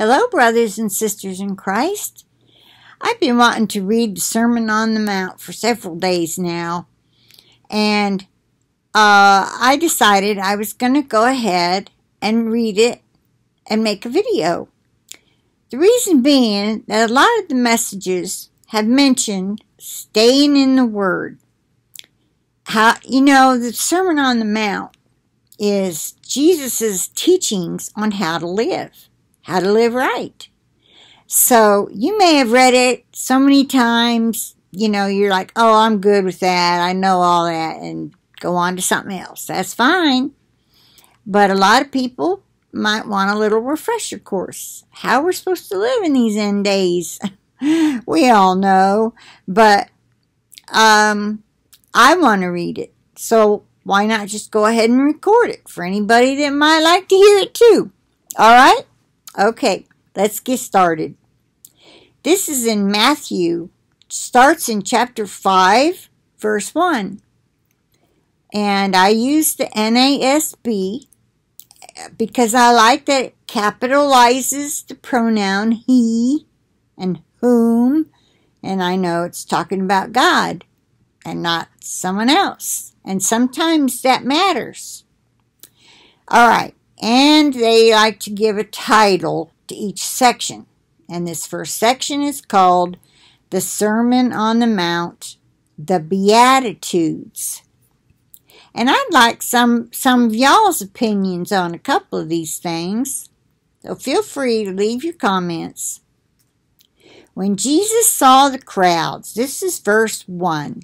Hello, brothers and sisters in Christ. I've been wanting to read the Sermon on the Mount for several days now, and uh, I decided I was going to go ahead and read it and make a video. The reason being that a lot of the messages have mentioned staying in the Word. How, you know, the Sermon on the Mount is Jesus' teachings on how to live how to live right. So you may have read it so many times, you know, you're like, oh, I'm good with that. I know all that and go on to something else. That's fine. But a lot of people might want a little refresher course. How we're supposed to live in these end days. we all know. But um, I want to read it. So why not just go ahead and record it for anybody that might like to hear it too? All right? Okay, let's get started. This is in Matthew, starts in chapter 5, verse 1. And I use the NASB because I like that it capitalizes the pronoun he and whom, and I know it's talking about God and not someone else. And sometimes that matters. All right and they like to give a title to each section. And this first section is called The Sermon on the Mount, the Beatitudes. And I'd like some, some of y'all's opinions on a couple of these things. So feel free to leave your comments. When Jesus saw the crowds, this is verse 1.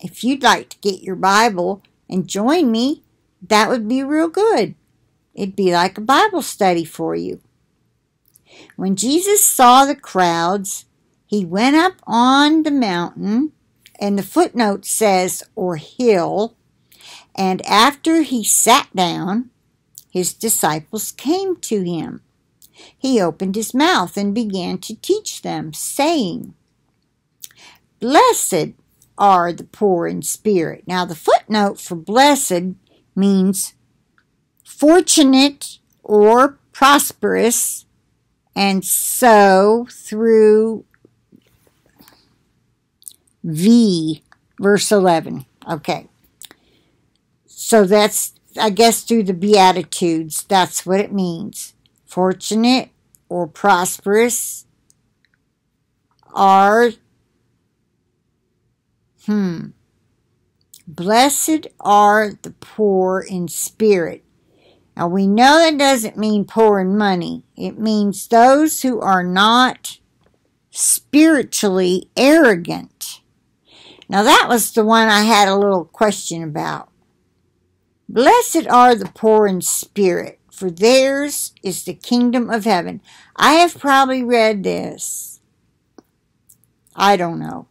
If you'd like to get your Bible and join me, that would be real good. It'd be like a Bible study for you. When Jesus saw the crowds, he went up on the mountain, and the footnote says, or hill, and after he sat down, his disciples came to him. He opened his mouth and began to teach them, saying, Blessed are the poor in spirit. Now, the footnote for blessed means fortunate or prosperous, and so through V, verse 11. Okay. So that's, I guess, through the Beatitudes, that's what it means. Fortunate or prosperous are, hmm, blessed are the poor in spirit now we know that doesn't mean poor in money. It means those who are not spiritually arrogant. Now that was the one I had a little question about. Blessed are the poor in spirit, for theirs is the kingdom of heaven. I have probably read this. I don't know.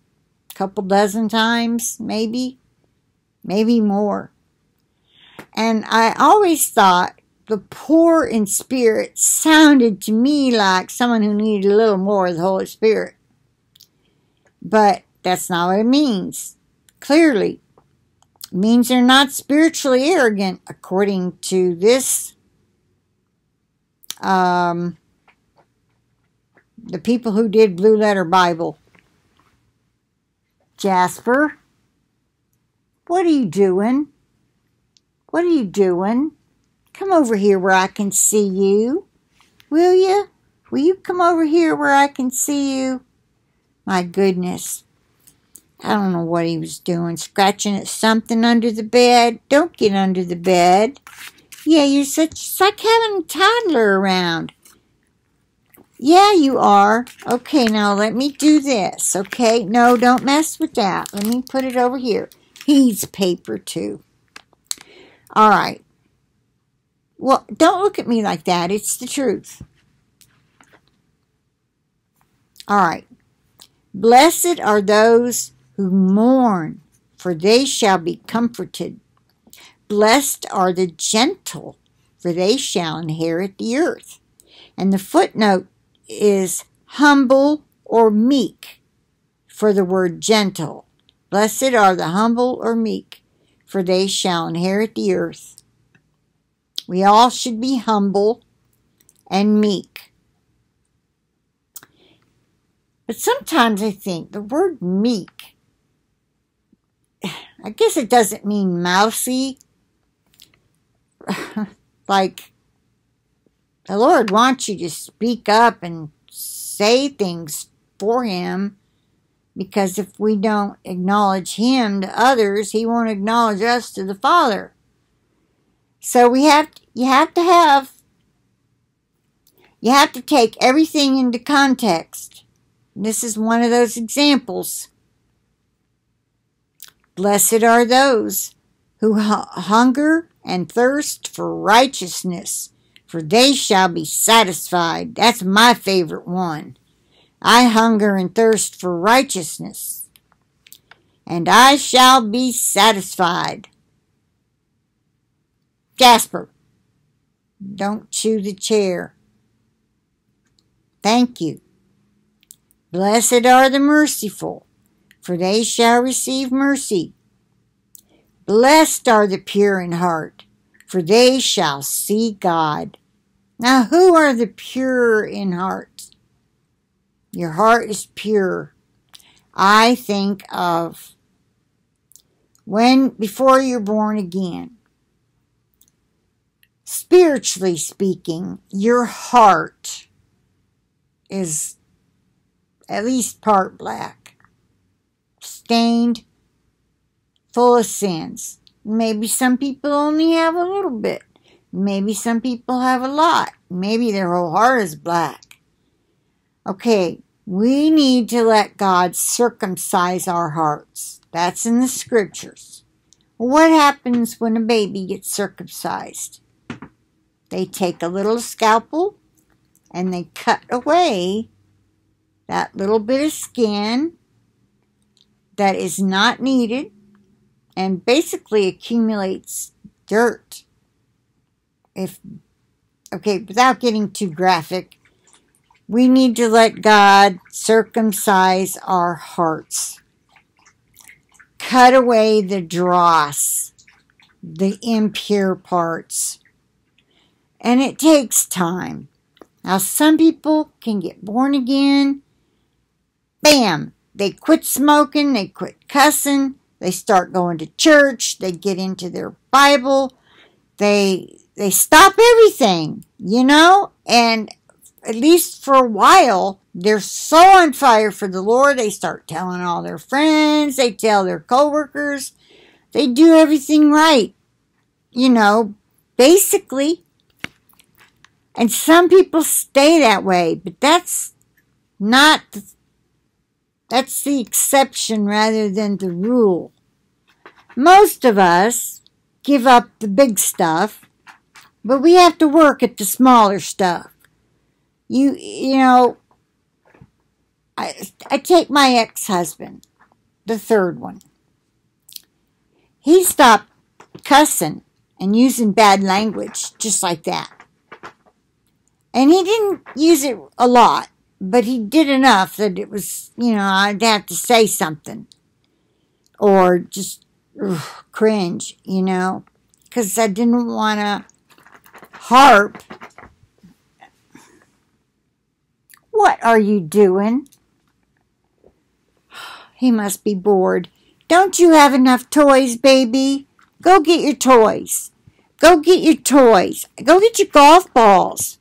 A couple dozen times, maybe. Maybe more. And I always thought the poor in spirit sounded to me like someone who needed a little more of the Holy Spirit. But that's not what it means. Clearly, it means they're not spiritually arrogant, according to this. Um, the people who did Blue Letter Bible. Jasper, what are you doing? What are you doing? Come over here where I can see you. Will you? Will you come over here where I can see you? My goodness. I don't know what he was doing. Scratching at something under the bed. Don't get under the bed. Yeah, you're such, it's like having a toddler around. Yeah, you are. Okay, now let me do this. Okay, no, don't mess with that. Let me put it over here. He's paper too. All right. Well, don't look at me like that. It's the truth. All right. Blessed are those who mourn, for they shall be comforted. Blessed are the gentle, for they shall inherit the earth. And the footnote is humble or meek for the word gentle. Blessed are the humble or meek, for they shall inherit the earth. We all should be humble and meek. But sometimes I think the word meek, I guess it doesn't mean mousy. like, the Lord wants you to speak up and say things for Him because if we don't acknowledge Him to others, He won't acknowledge us to the Father. So we have to, you have to have you have to take everything into context. This is one of those examples. Blessed are those who hunger and thirst for righteousness, for they shall be satisfied. That's my favorite one. I hunger and thirst for righteousness, and I shall be satisfied. Jasper, don't chew the chair. Thank you. Blessed are the merciful, for they shall receive mercy. Blessed are the pure in heart, for they shall see God. Now, who are the pure in heart? Your heart is pure. I think of when, before you're born again, spiritually speaking, your heart is at least part black, stained, full of sins. Maybe some people only have a little bit. Maybe some people have a lot. Maybe their whole heart is black. Okay, we need to let God circumcise our hearts. That's in the scriptures. What happens when a baby gets circumcised? They take a little scalpel and they cut away that little bit of skin that is not needed and basically accumulates dirt. If okay, without getting too graphic, we need to let God circumcise our hearts. Cut away the dross, the impure parts. And it takes time. Now, some people can get born again. Bam! They quit smoking, they quit cussing, they start going to church, they get into their Bible, they they stop everything, you know? And at least for a while, they're so on fire for the Lord, they start telling all their friends, they tell their coworkers, they do everything right. You know, basically. And some people stay that way, but that's not that's the exception rather than the rule. Most of us give up the big stuff, but we have to work at the smaller stuff you you know I, I take my ex-husband the third one. He stopped cussing and using bad language just like that. And he didn't use it a lot but he did enough that it was you know i'd have to say something or just ugh, cringe you know because i didn't want to harp What are you doing? He must be bored. Don't you have enough toys, baby? Go get your toys. Go get your toys. Go get your golf balls.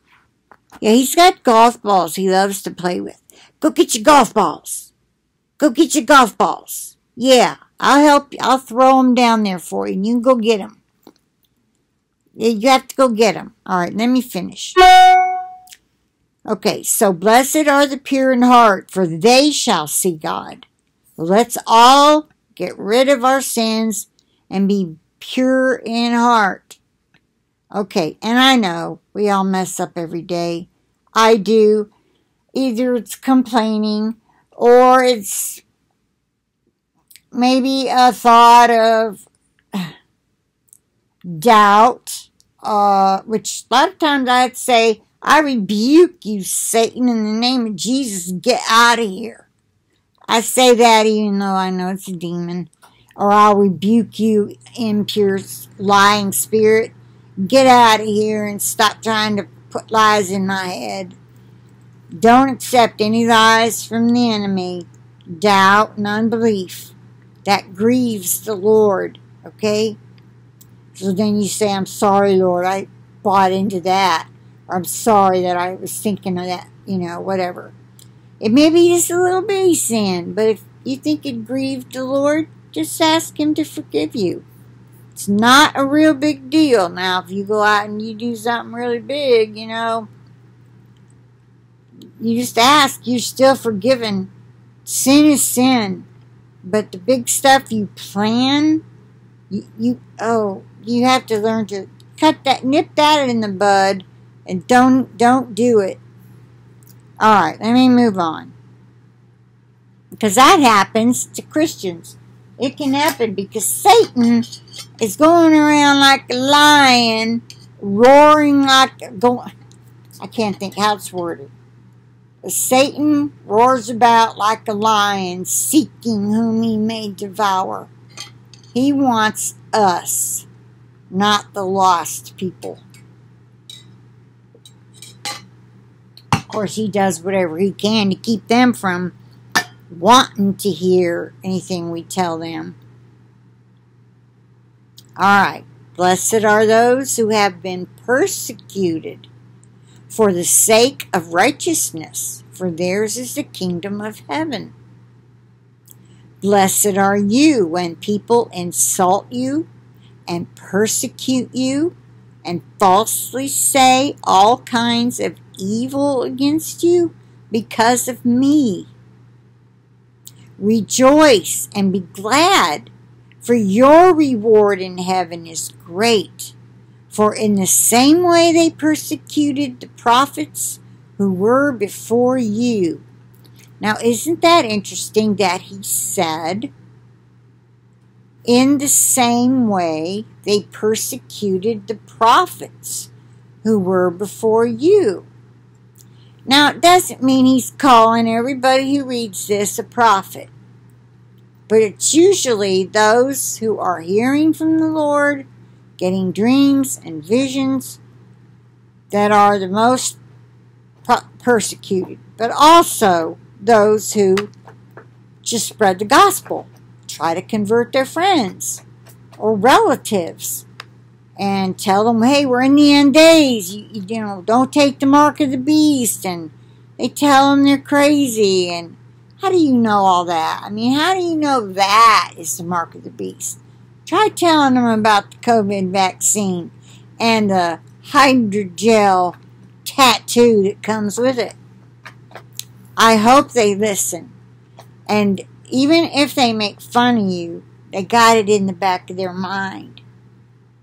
Yeah, he's got golf balls he loves to play with. Go get your golf balls. Go get your golf balls. Yeah, I'll help you. I'll throw them down there for you, and you can go get them. Yeah, you have to go get them. All right, let me finish. Okay, so blessed are the pure in heart, for they shall see God. Let's all get rid of our sins and be pure in heart. Okay, and I know we all mess up every day. I do. Either it's complaining or it's maybe a thought of doubt, uh, which a lot of times I'd say, I rebuke you, Satan, in the name of Jesus. Get out of here. I say that even though I know it's a demon. Or I'll rebuke you, impure, lying spirit. Get out of here and stop trying to put lies in my head. Don't accept any lies from the enemy, doubt and unbelief. That grieves the Lord, okay? So then you say, I'm sorry, Lord, I bought into that. I'm sorry that I was thinking of that, you know, whatever. It may be just a little bitty sin, but if you think it grieved the Lord, just ask Him to forgive you. It's not a real big deal. Now, if you go out and you do something really big, you know, you just ask, you're still forgiven. Sin is sin. But the big stuff you plan, you, you oh, you have to learn to cut that, nip that in the bud, and don't don't do it. All right, let me move on. Because that happens to Christians. It can happen because Satan is going around like a lion, roaring like going. I can't think how it's worded. Satan roars about like a lion, seeking whom he may devour. He wants us, not the lost people. Course, he does whatever he can to keep them from wanting to hear anything we tell them. All right. Blessed are those who have been persecuted for the sake of righteousness, for theirs is the kingdom of heaven. Blessed are you when people insult you and persecute you and falsely say all kinds of evil against you because of me. Rejoice and be glad, for your reward in heaven is great for in the same way they persecuted the prophets who were before you. Now, isn't that interesting that he said, in the same way they persecuted the prophets who were before you? Now, it doesn't mean he's calling everybody who reads this a prophet, but it's usually those who are hearing from the Lord getting dreams and visions that are the most persecuted, but also those who just spread the gospel, try to convert their friends or relatives, and tell them, hey, we're in the end days. You, you know, don't take the mark of the beast. And they tell them they're crazy. And how do you know all that? I mean, how do you know that is the mark of the beast? Try telling them about the COVID vaccine and the hydrogel tattoo that comes with it. I hope they listen. And even if they make fun of you, they got it in the back of their mind.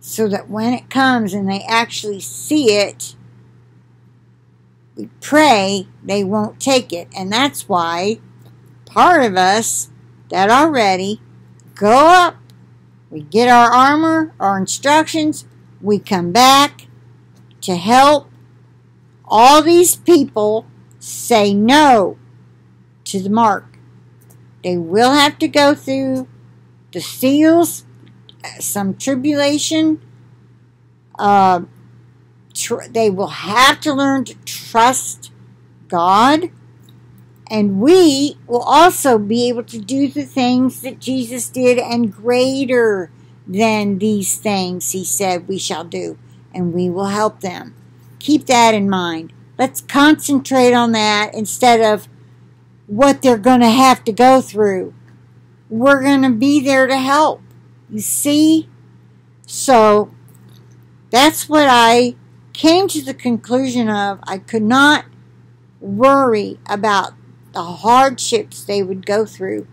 So that when it comes and they actually see it, we pray they won't take it. And that's why part of us that are ready go up we get our armor, our instructions, we come back to help all these people say no to the mark. They will have to go through the seals, some tribulation. Uh, tr- they will have to learn to trust God and we will also be able to do the things that Jesus did and greater than these things he said we shall do. And we will help them. Keep that in mind. Let's concentrate on that instead of what they're going to have to go through. We're going to be there to help. You see? So that's what I came to the conclusion of. I could not worry about the hardships they would go through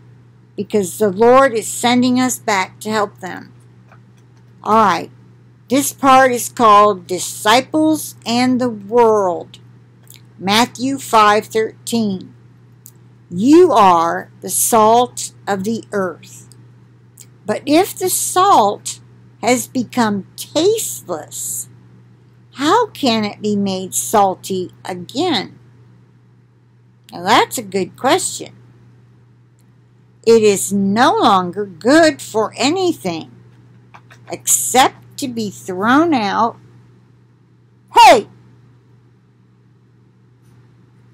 because the Lord is sending us back to help them. All right. This part is called Disciples and the World. Matthew 5:13. You are the salt of the earth. But if the salt has become tasteless, how can it be made salty again? Now that's a good question. It is no longer good for anything except to be thrown out. Hey!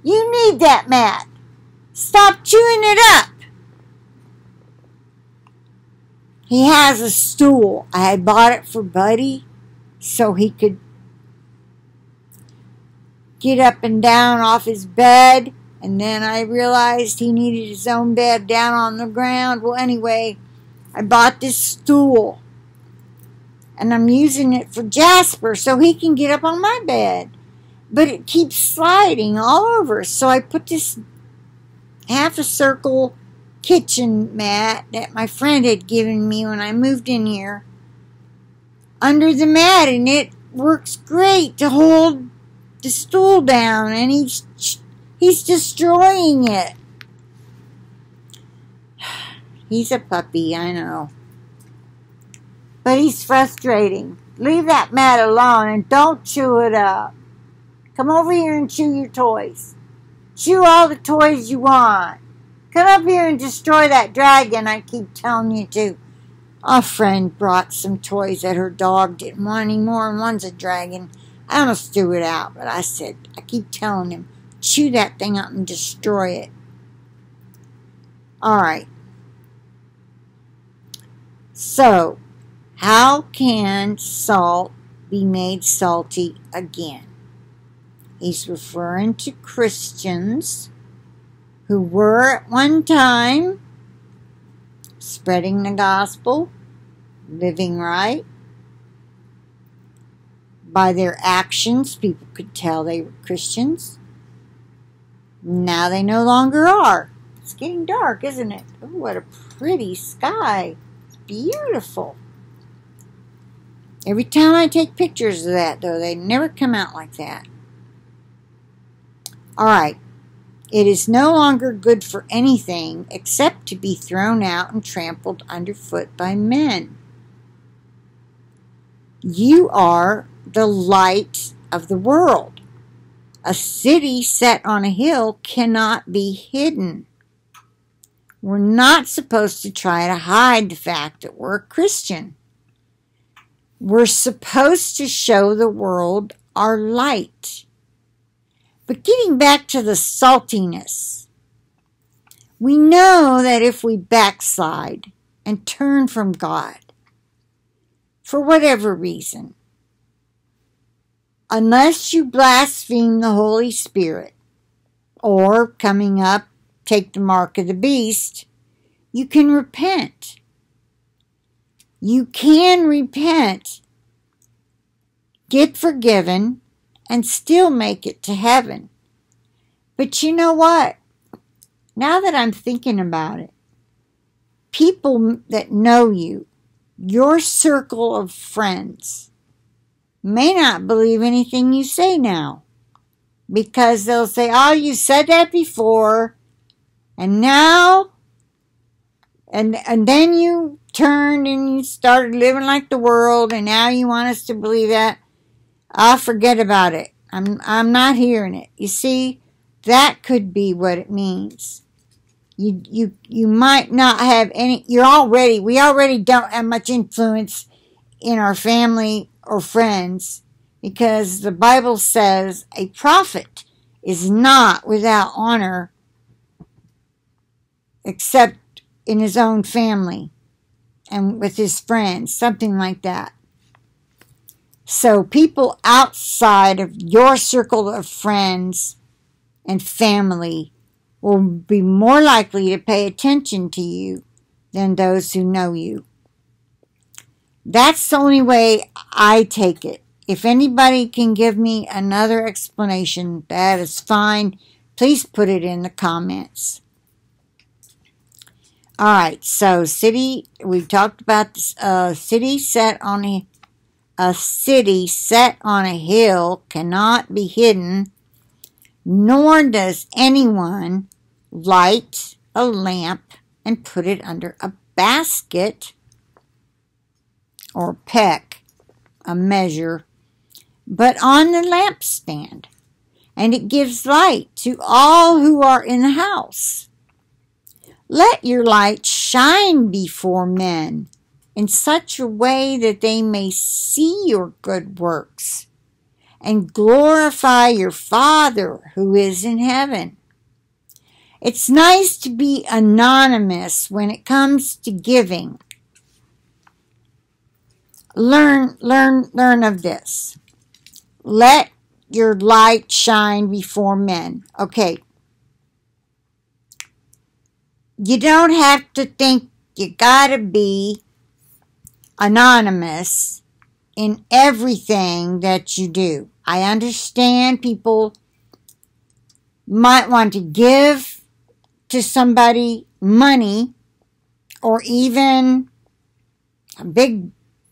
You need that mat. Stop chewing it up. He has a stool. I bought it for Buddy so he could get up and down off his bed. And then I realized he needed his own bed down on the ground. Well, anyway, I bought this stool. And I'm using it for Jasper so he can get up on my bed. But it keeps sliding all over. So I put this half a circle kitchen mat that my friend had given me when I moved in here under the mat and it works great to hold the stool down and he's he's destroying it. He's a puppy, I know. But he's frustrating. Leave that mat alone and don't chew it up. Come over here and chew your toys. Chew all the toys you want. Come up here and destroy that dragon I keep telling you to. A friend brought some toys that her dog didn't want anymore, and one's a dragon. I almost threw it out, but I said, I keep telling him, chew that thing up and destroy it. All right. So, how can salt be made salty again? He's referring to Christians who were at one time spreading the gospel, living right. By their actions, people could tell they were Christians. Now they no longer are. It's getting dark, isn't it? Oh, what a pretty sky. It's beautiful. Every time I take pictures of that, though, they never come out like that. All right. It is no longer good for anything except to be thrown out and trampled underfoot by men. You are the light of the world. A city set on a hill cannot be hidden. We're not supposed to try to hide the fact that we're a Christian. We're supposed to show the world our light. But getting back to the saltiness, we know that if we backslide and turn from God, for whatever reason, unless you blaspheme the Holy Spirit or coming up, take the mark of the beast, you can repent. You can repent, get forgiven, and still make it to heaven. But you know what? Now that I'm thinking about it, people that know you, your circle of friends, may not believe anything you say now because they'll say, Oh, you said that before, and now, and, and then you turned and you started living like the world, and now you want us to believe that. I'll forget about it. I'm, I'm not hearing it. You see, that could be what it means. You, you, you might not have any, you're already, we already don't have much influence in our family or friends because the Bible says a prophet is not without honor except in his own family and with his friends, something like that. So people outside of your circle of friends and family will be more likely to pay attention to you than those who know you. That's the only way I take it. If anybody can give me another explanation, that is fine. Please put it in the comments. All right, so city, we talked about uh, city set on a a city set on a hill cannot be hidden, nor does anyone light a lamp and put it under a basket or peck, a measure, but on the lampstand, and it gives light to all who are in the house. Let your light shine before men in such a way that they may see your good works and glorify your Father who is in heaven. It's nice to be anonymous when it comes to giving. Learn, learn, learn of this. Let your light shine before men. Okay. You don't have to think you gotta be anonymous in everything that you do. I understand people might want to give to somebody money or even a big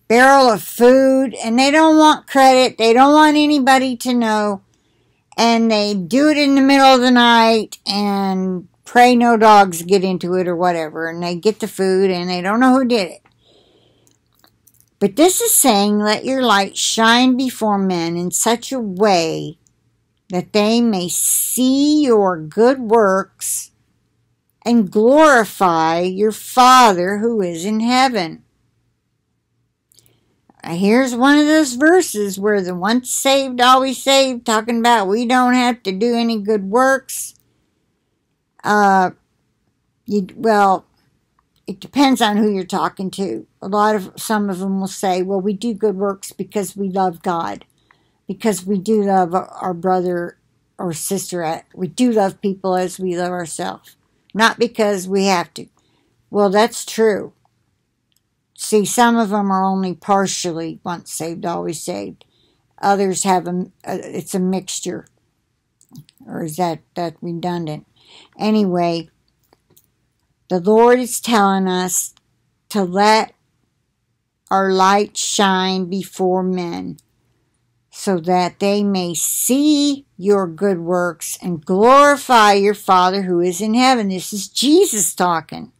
barrel of food and they don't want credit. They don't want anybody to know. And they do it in the middle of the night and pray no dogs get into it or whatever. And they get the food and they don't know who did it. But this is saying, let your light shine before men in such a way that they may see your good works and glorify your Father who is in heaven. Here's one of those verses where the once saved, always saved, talking about we don't have to do any good works. Uh, you, well, it depends on who you're talking to. A lot of some of them will say, "Well, we do good works because we love God, because we do love our brother or sister. We do love people as we love ourselves, not because we have to." Well, that's true. See, some of them are only partially once saved, always saved. Others have a, uh, it's a mixture, or is that that redundant? Anyway, the Lord is telling us to let our light shine before men so that they may see your good works and glorify your Father who is in heaven. This is Jesus talking.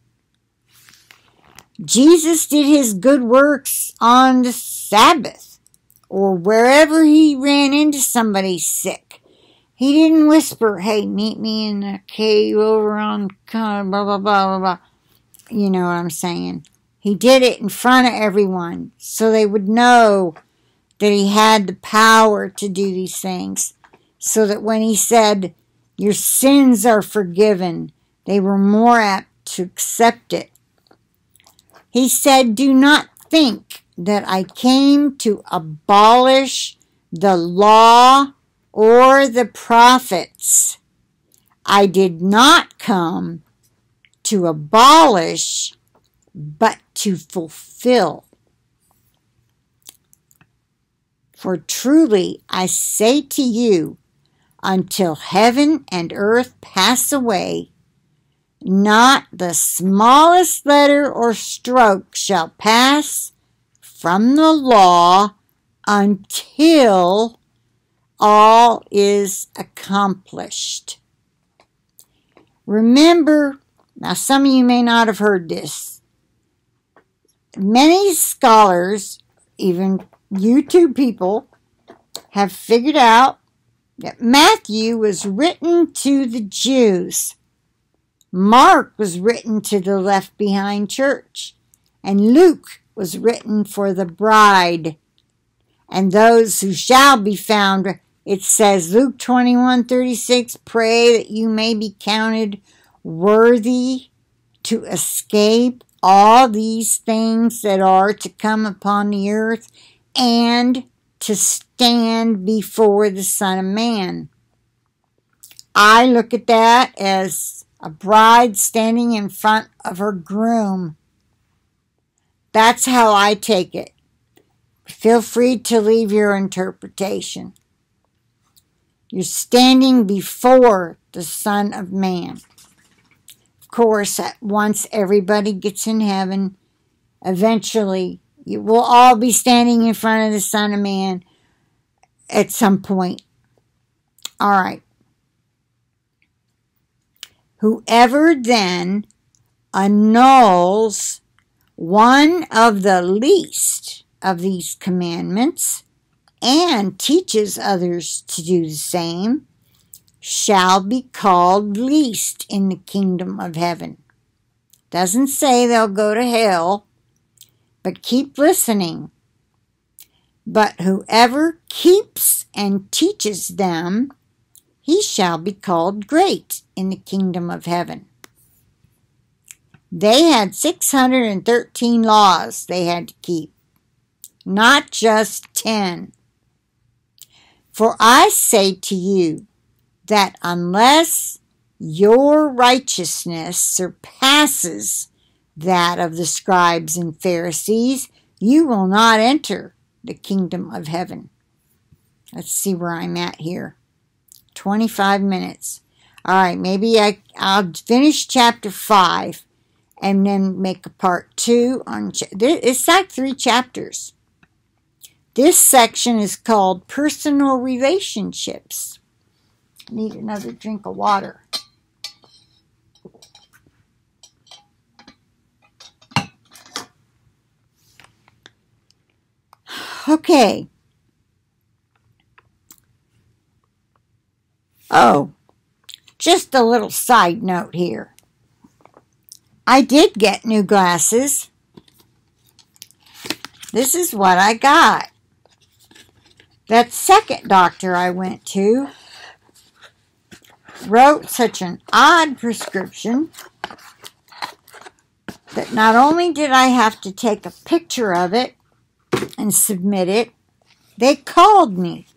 Jesus did his good works on the Sabbath or wherever he ran into somebody sick. He didn't whisper, hey, meet me in the cave over on blah, blah, blah, blah, blah. You know what I'm saying? He did it in front of everyone so they would know that he had the power to do these things. So that when he said, Your sins are forgiven, they were more apt to accept it. He said, Do not think that I came to abolish the law or the prophets. I did not come to abolish, but to fulfill. For truly I say to you, until heaven and earth pass away, not the smallest letter or stroke shall pass from the law until all is accomplished. Remember, now some of you may not have heard this. Many scholars, even YouTube people, have figured out that Matthew was written to the Jews. Mark was written to the left behind church. And Luke was written for the bride and those who shall be found it says, Luke 21 36, pray that you may be counted worthy to escape all these things that are to come upon the earth and to stand before the Son of Man. I look at that as a bride standing in front of her groom. That's how I take it. Feel free to leave your interpretation. You're standing before the Son of Man. Of course, once everybody gets in heaven, eventually you will all be standing in front of the Son of Man at some point. All right. Whoever then annuls one of the least of these commandments and teaches others to do the same shall be called least in the kingdom of heaven. Doesn't say they'll go to hell, but keep listening. But whoever keeps and teaches them, he shall be called great in the kingdom of heaven. They had 613 laws they had to keep, not just 10. For I say to you that unless your righteousness surpasses that of the scribes and Pharisees, you will not enter the kingdom of heaven. Let's see where I'm at here. 25 minutes. All right, maybe I, I'll finish chapter 5 and then make a part 2 on it's like 3 chapters. This section is called personal relationships. Need another drink of water. Okay. Oh, just a little side note here. I did get new glasses. This is what I got. That second doctor I went to wrote such an odd prescription that not only did I have to take a picture of it and submit it, they called me.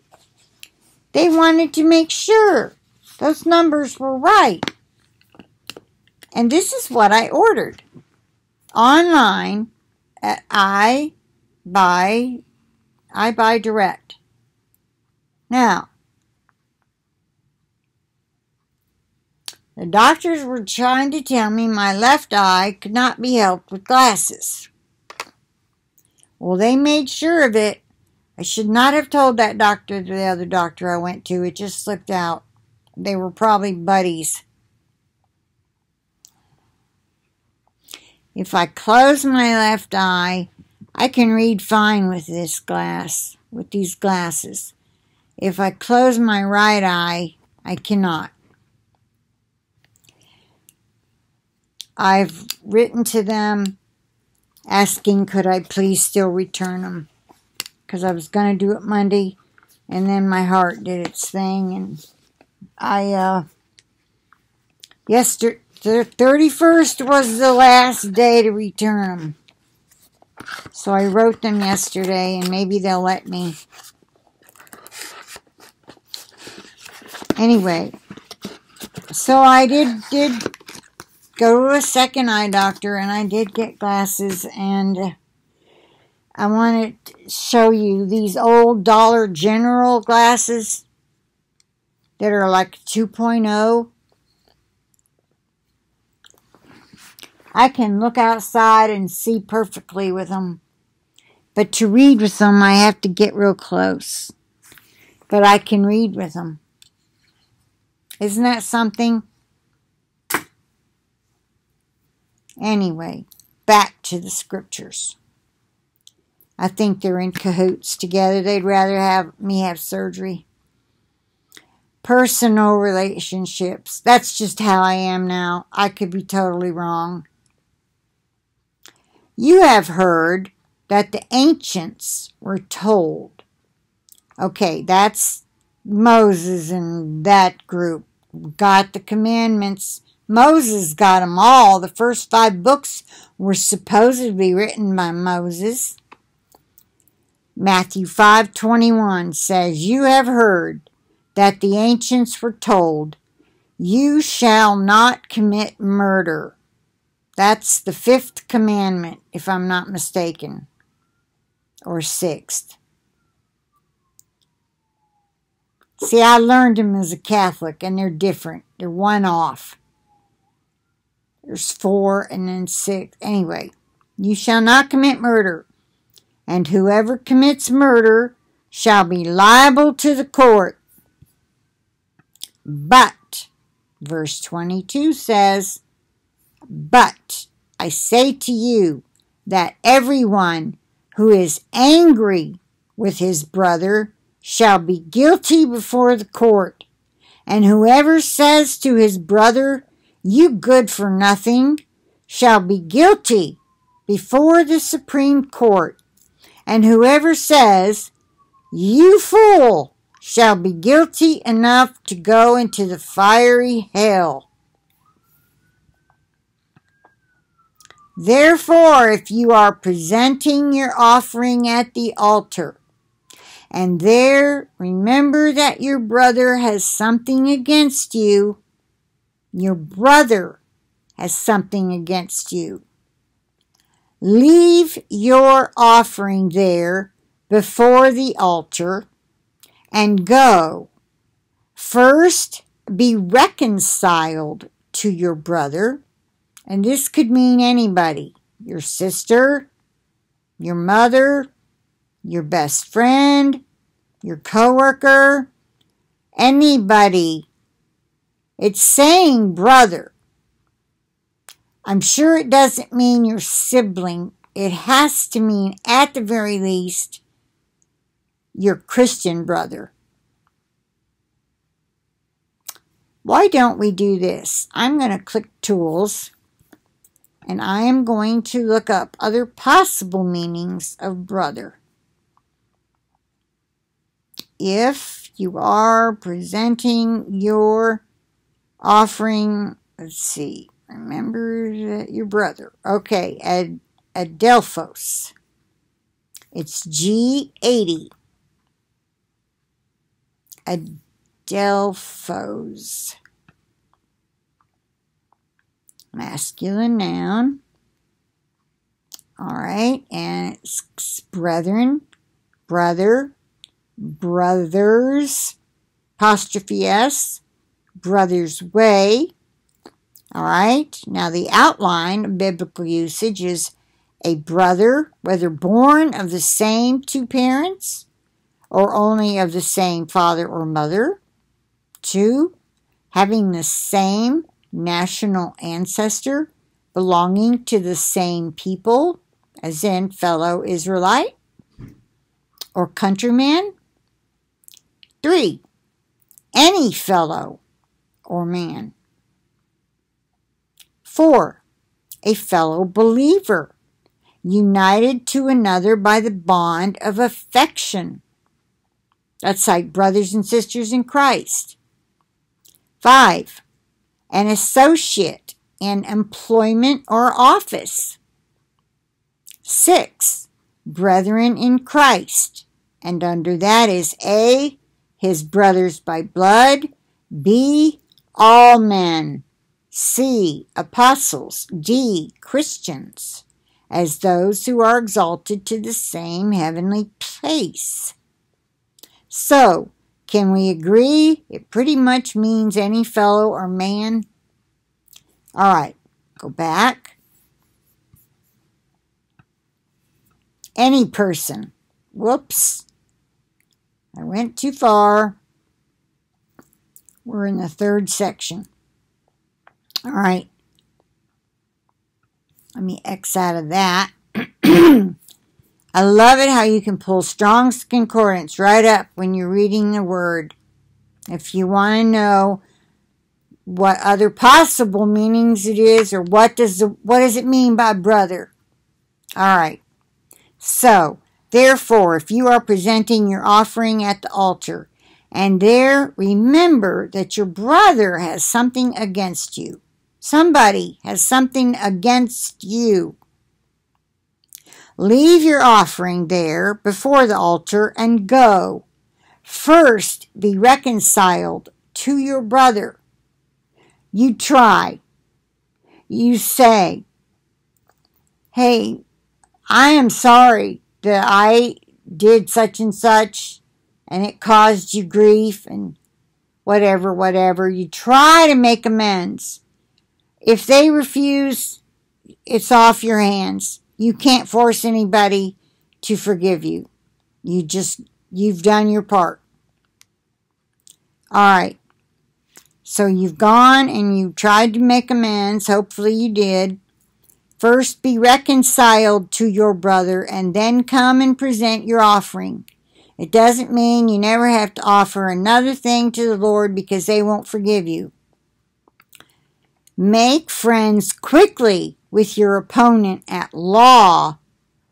They wanted to make sure those numbers were right. And this is what I ordered online at I buy EyeBuyDirect. Now, the doctors were trying to tell me my left eye could not be helped with glasses. Well, they made sure of it. I should not have told that doctor to the other doctor I went to. It just slipped out. They were probably buddies. If I close my left eye, I can read fine with this glass, with these glasses. If I close my right eye, I cannot. I've written to them asking could I please still return them because I was going to do it Monday and then my heart did its thing and I uh yesterday the 31st was the last day to return them. So I wrote them yesterday and maybe they'll let me. Anyway, so I did did go to a second eye doctor and I did get glasses and I want to show you these old Dollar General glasses that are like 2.0. I can look outside and see perfectly with them. But to read with them, I have to get real close. But I can read with them. Isn't that something? Anyway, back to the scriptures. I think they're in cahoots together. They'd rather have me have surgery. Personal relationships. That's just how I am now. I could be totally wrong. You have heard that the ancients were told. Okay, that's Moses and that group got the commandments Moses got them all. The first five books were supposedly written by Moses. Matthew 5:21 says, "You have heard that the ancients were told, you shall not commit murder." That's the fifth commandment, if I'm not mistaken, or sixth. See, I learned them as a Catholic, and they're different. They're one off. There's four and then six. Anyway, you shall not commit murder, and whoever commits murder shall be liable to the court. But, verse 22 says, But I say to you that everyone who is angry with his brother shall be guilty before the court, and whoever says to his brother, you good for nothing, shall be guilty before the Supreme Court. And whoever says, you fool, shall be guilty enough to go into the fiery hell. Therefore, if you are presenting your offering at the altar, and there remember that your brother has something against you, your brother has something against you. Leave your offering there before the altar and go. First, be reconciled to your brother, and this could mean anybody your sister, your mother, your best friend, your coworker, anybody. It's saying brother. I'm sure it doesn't mean your sibling. It has to mean, at the very least, your Christian brother. Why don't we do this? I'm going to click Tools and I am going to look up other possible meanings of brother. If you are presenting your offering, let's see, remember your brother. Okay, Ad, Adelphos. It's G80. Adelphos. Masculine noun. All right, and it's brethren, brother, brothers, apostrophe S, brother's way. All right, now the outline of biblical usage is a brother, whether born of the same two parents or only of the same father or mother. Two, having the same national ancestor, belonging to the same people, as in fellow Israelite or countryman. Three, any fellow or man. Four, a fellow believer, united to another by the bond of affection that's like brothers and sisters in Christ. Five, an associate in employment or office. Six, brethren in Christ. And under that is A, his brothers by blood. B, all men. C, apostles. D, Christians, as those who are exalted to the same heavenly place. So, can we agree it pretty much means any fellow or man? All right, go back. Any person. Whoops. I went too far. We're in the third section. All right. Let me X out of that. I love it how you can pull Strong's Concordance right up when you're reading the word. If you want to know what other possible meanings it is or what does the, what does it mean by brother? All right. So, therefore, if you are presenting your offering at the altar and there remember that your brother has something against you. Somebody has something against you. Leave your offering there before the altar and go. First, be reconciled to your brother. You try. You say, Hey, I am sorry that I did such and such and it caused you grief and whatever, whatever. You try to make amends. If they refuse, it's off your hands. You can't force anybody to forgive you. You just, you've done your part. All right. So you've gone and you tried to make amends. Hopefully you did. First be reconciled to your brother and then come and present your offering. It doesn't mean you never have to offer another thing to the Lord because they won't forgive you. Make friends quickly with your opponent at law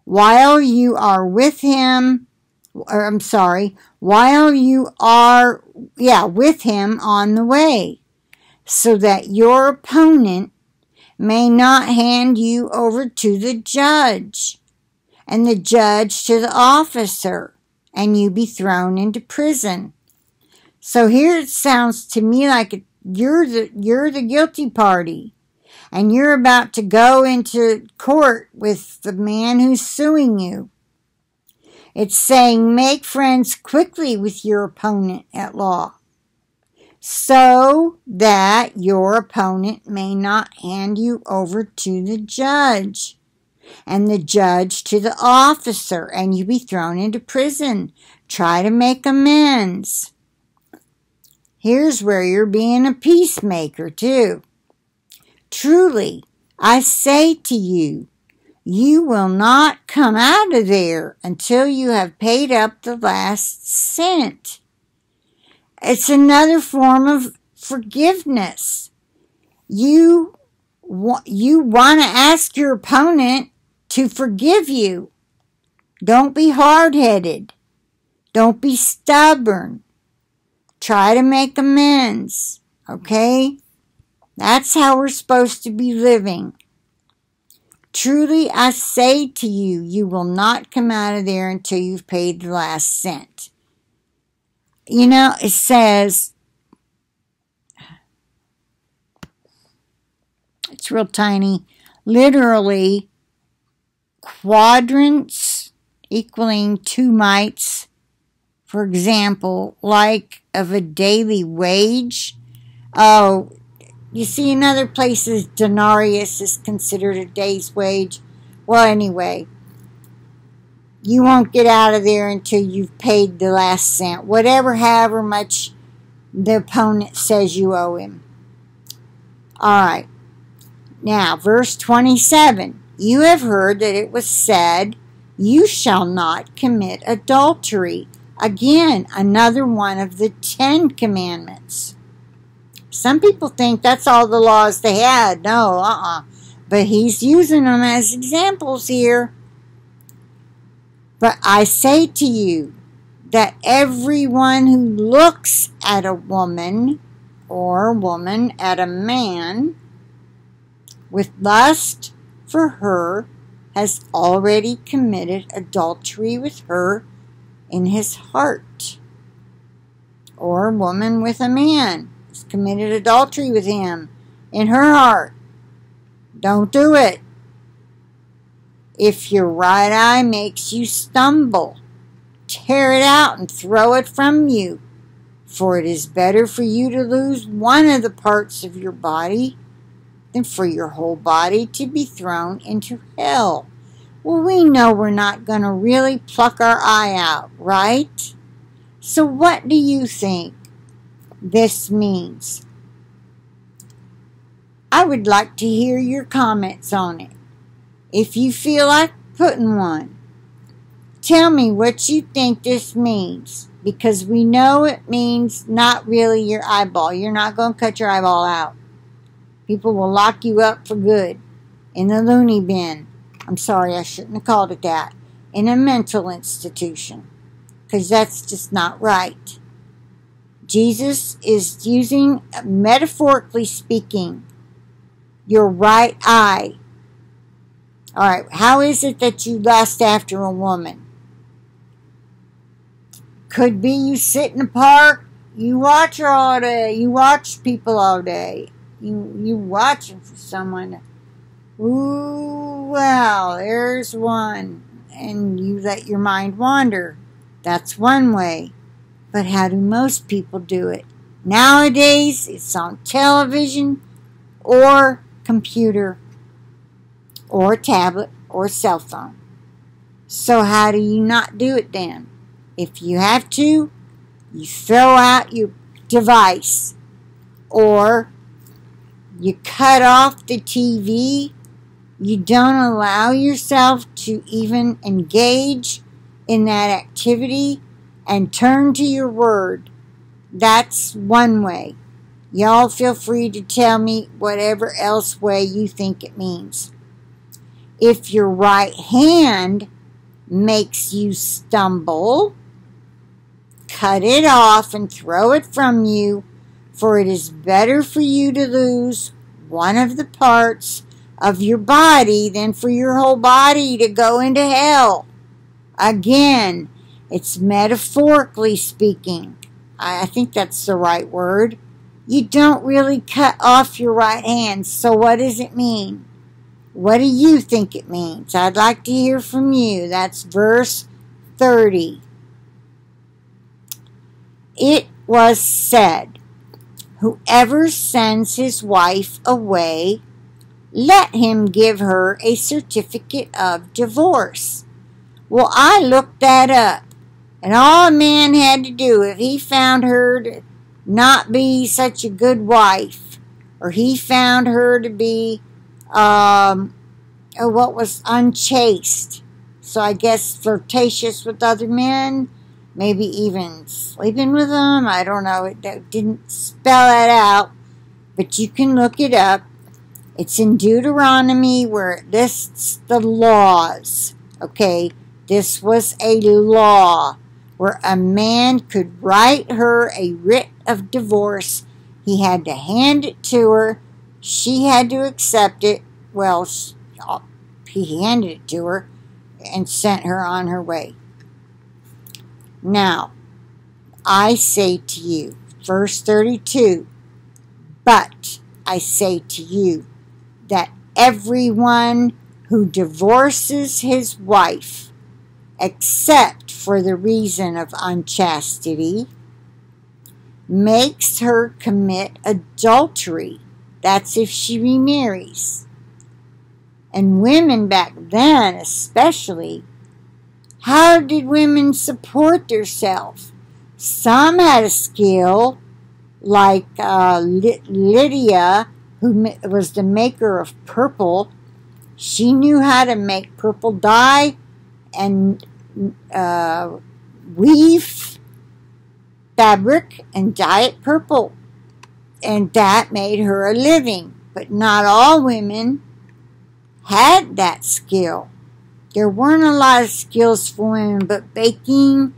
while you are with him or I'm sorry, while you are, yeah, with him on the way, so that your opponent may not hand you over to the judge, and the judge to the officer, and you be thrown into prison. So here it sounds to me like you're the you're the guilty party and you're about to go into court with the man who's suing you. It's saying make friends quickly with your opponent at law so that your opponent may not hand you over to the judge and the judge to the officer and you be thrown into prison. Try to make amends. Here's where you're being a peacemaker too. Truly, I say to you, you will not come out of there until you have paid up the last cent. It's another form of forgiveness. You, you want to ask your opponent to forgive you. Don't be hard headed. Don't be stubborn. Try to make amends. Okay? That's how we're supposed to be living. Truly, I say to you, you will not come out of there until you've paid the last cent. You know, it says, it's real tiny, literally quadrans equaling two mites, for example, like of a daily wage. Oh, you see, in other places, denarius is considered a day's wage. Well, anyway, you won't get out of there until you've paid the last cent, whatever, however much the opponent says you owe him. All right. Now, verse 27 You have heard that it was said, You shall not commit adultery. Again, another one of the Ten Commandments. Some people think that's all the laws they had. No, uh-uh. But he's using them as examples here. But I say to you that everyone who looks at a woman or woman at a man with lust for her has already committed adultery with her in his heart. Or woman with a man has committed adultery with him in her heart. Don't do it. If your right eye makes you stumble, tear it out and throw it from you. For it is better for you to lose one of the parts of your body than for your whole body to be thrown into hell. Well, we know we're not going to really pluck our eye out, right? So, what do you think? this means. I would like to hear your comments on it. If you feel like putting one, tell me what you think this means because we know it means not really your eyeball. You're not going to cut your eyeball out. People will lock you up for good in the loony bin. I'm sorry, I shouldn't have called it that. In a mental institution because that's just not right. Jesus is using, metaphorically speaking, your right eye. All right, how is it that you lust after a woman? Could be you sit in the park, you watch her all day, you watch people all day, you you watching for someone. Ooh, well, there's one, and you let your mind wander. That's one way. But how do most people do it? Nowadays, it's on television or computer or tablet or cell phone. So, how do you not do it then? If you have to, you throw out your device or you cut off the TV. You don't allow yourself to even engage in that activity and turn to your word. That's one way. Y'all feel free to tell me whatever else way you think it means. If your right hand makes you stumble, cut it off and throw it from you, for it is better for you to lose one of the parts of your body than for your whole body to go into hell. Again, it's metaphorically speaking. I think that's the right word. You don't really cut off your right hand, so what does it mean? What do you think it means? I'd like to hear from you. That's verse 30. It was said, Whoever sends his wife away, let him give her a certificate of divorce. Well, I looked that up, and all a man had to do if he found her to not be such a good wife, or he found her to be, um, what was unchaste, so I guess flirtatious with other men, maybe even sleeping with them. I don't know. It, didn't spell that out, but you can look it up. It's in Deuteronomy where it lists the laws. Okay, this was a law where a man could write her a writ of divorce. He had to hand it to her. She had to accept it. Well, uh, he handed it to her and sent her on her way. Now, I say to you, verse 32, but I say to you that everyone who divorces his wife, except for the reason of unchastity, makes her commit adultery. That's if she remarries. And women back then, especially, how did women support themselves? Some had a skill, like uh, Lydia, who was the maker of purple. She knew how to make purple dye and uh, weave fabric and dye it purple. And that made her a living. But not all women had that skill. There weren't a lot of skills for women, but baking,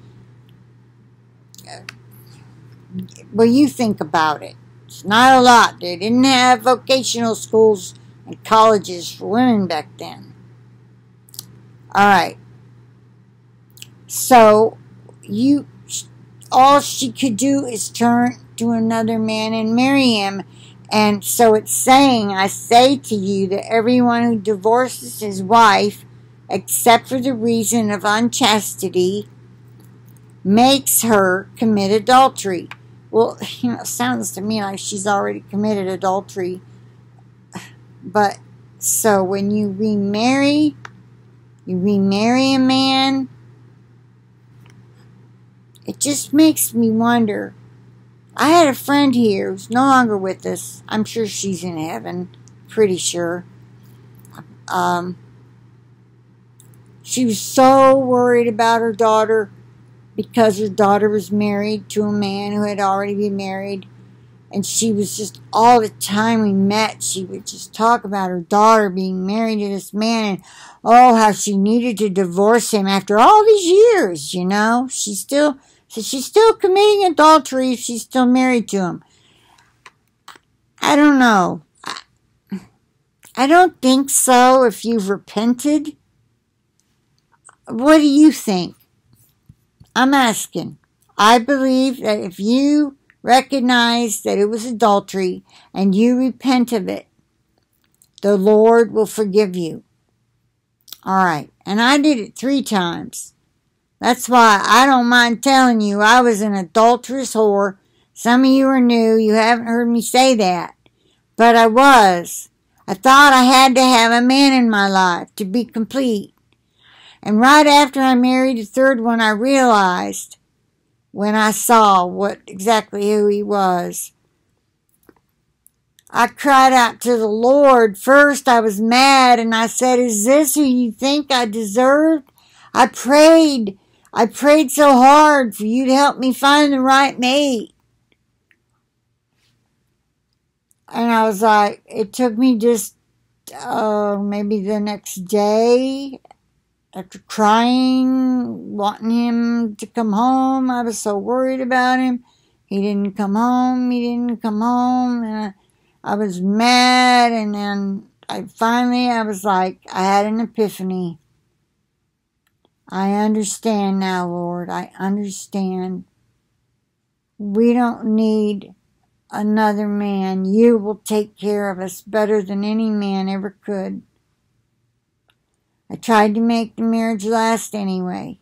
well, you think about it. It's not a lot. They didn't have vocational schools and colleges for women back then. All right. So, you, all she could do is turn to another man and marry him and so it's saying, I say to you that everyone who divorces his wife, except for the reason of unchastity, makes her commit adultery. Well, you know, sounds to me like she's already committed adultery. But so when you remarry, you remarry a man, it just makes me wonder I had a friend here who's no longer with us. I'm sure she's in heaven, pretty sure. Um, she was so worried about her daughter because her daughter was married to a man who had already been married. And she was just, all the time we met, she would just talk about her daughter being married to this man and, oh, how she needed to divorce him after all these years, you know? She still so she's still committing adultery if she's still married to him. I don't know. I don't think so if you've repented. What do you think? I'm asking. I believe that if you recognize that it was adultery and you repent of it, the Lord will forgive you. All right. And I did it three times. That's why I don't mind telling you I was an adulterous whore. Some of you are new. You haven't heard me say that. But I was. I thought I had to have a man in my life to be complete. And right after I married the third one, I realized when I saw what exactly who he was. I cried out to the Lord. First, I was mad and I said, Is this who you think I deserved? I prayed I prayed so hard for you to help me find the right mate. And I was like, it took me just uh, maybe the next day after crying, wanting him to come home. I was so worried about him. He didn't come home. He didn't come home. And I, I was mad. And then I finally, I was like, I had an epiphany. I understand now, Lord. I understand. We don't need another man. You will take care of us better than any man ever could. I tried to make the marriage last anyway.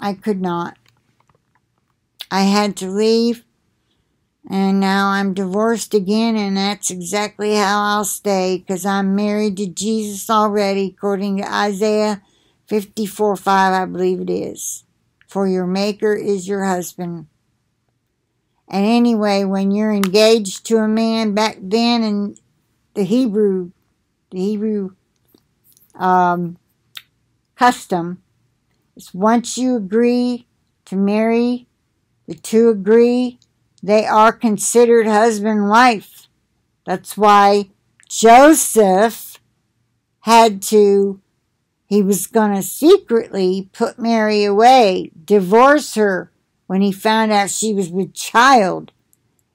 I could not. I had to leave, and now I'm divorced again, and that's exactly how I'll stay because I'm married to Jesus already, according to Isaiah 54 5, I believe it is. For your Maker is your husband. And anyway, when you're engaged to a man back then in the Hebrew, the Hebrew um, custom, is once you agree to marry, the two agree, they are considered husband and wife. That's why Joseph had to, he was going to secretly put Mary away, divorce her when he found out she was with child,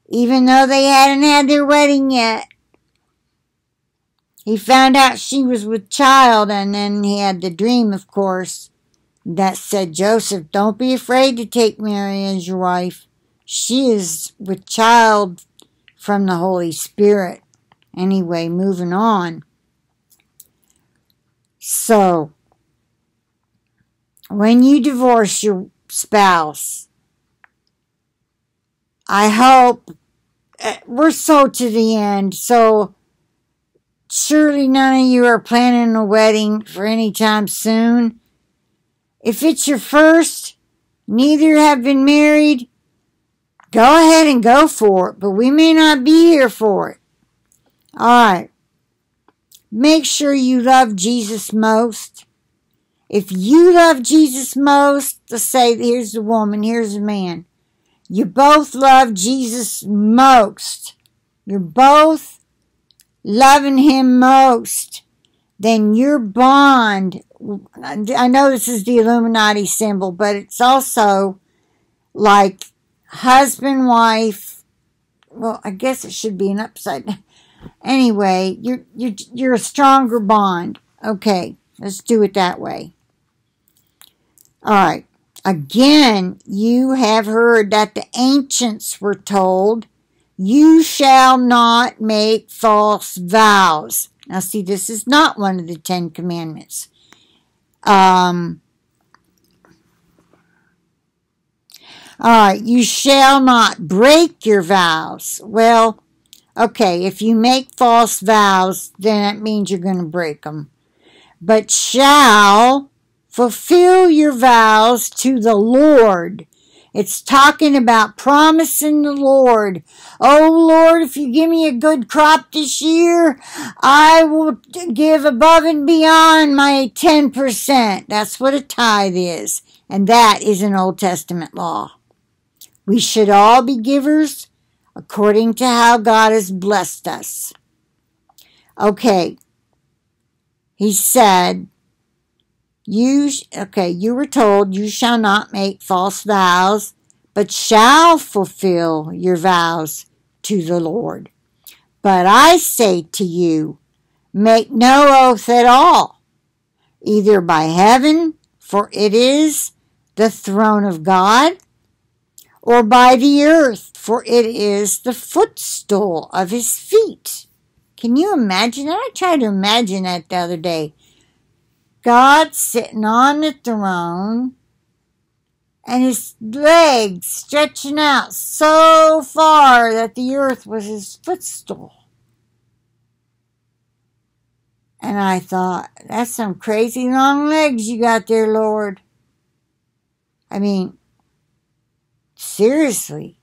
even though they hadn't had their wedding yet. He found out she was with child, and then he had the dream, of course, that said, Joseph, don't be afraid to take Mary as your wife. She is with child from the Holy Spirit. Anyway, moving on. So, when you divorce your spouse, I hope uh, we're so to the end. So, Surely none of you are planning a wedding for any time soon. If it's your first, neither have been married, go ahead and go for it, but we may not be here for it. Alright. Make sure you love Jesus most. If you love Jesus most, let's say here's the woman, here's the man. You both love Jesus most. You're both loving him most, then your bond, I know this is the Illuminati symbol, but it's also like husband, wife. Well, I guess it should be an upside down. Anyway, you're, you're, you're a stronger bond. Okay, let's do it that way. All right. Again, you have heard that the ancients were told you shall not make false vows. Now, see, this is not one of the Ten Commandments. Um, all right, you shall not break your vows. Well, okay, if you make false vows, then it means you're going to break them. But shall fulfill your vows to the Lord it's talking about promising the Lord. Oh Lord, if you give me a good crop this year, I will give above and beyond my 10%. That's what a tithe is. And that is an Old Testament law. We should all be givers according to how God has blessed us. Okay. He said, you, okay, you were told you shall not make false vows, but shall fulfill your vows to the Lord. But I say to you, make no oath at all, either by heaven, for it is the throne of God, or by the earth, for it is the footstool of his feet. Can you imagine that? I tried to imagine that the other day. God sitting on the throne and his legs stretching out so far that the earth was his footstool. And I thought, that's some crazy long legs you got there, Lord. I mean, seriously.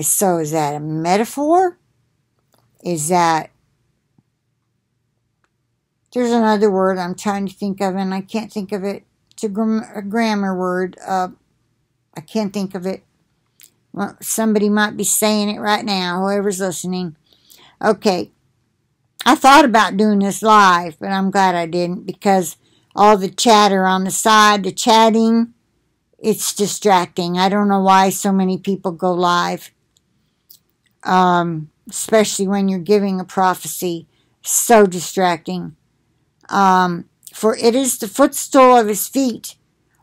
So is that a metaphor? Is that there's another word I'm trying to think of, and I can't think of it. It's a, a grammar word. Uh, I can't think of it. Well, somebody might be saying it right now, whoever's listening. Okay. I thought about doing this live, but I'm glad I didn't because all the chatter on the side, the chatting, it's distracting. I don't know why so many people go live, um, especially when you're giving a prophecy. So distracting. Um, for it is the footstool of his feet,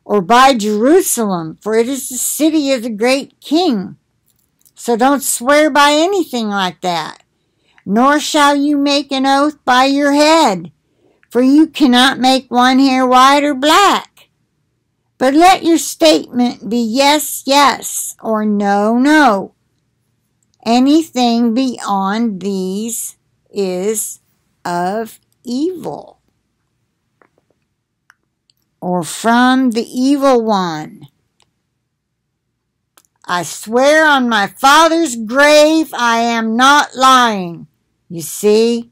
or by Jerusalem, for it is the city of the great king. So don't swear by anything like that. Nor shall you make an oath by your head, for you cannot make one hair white or black. But let your statement be yes, yes, or no, no. Anything beyond these is of evil or from the evil one. I swear on my father's grave I am not lying. You see,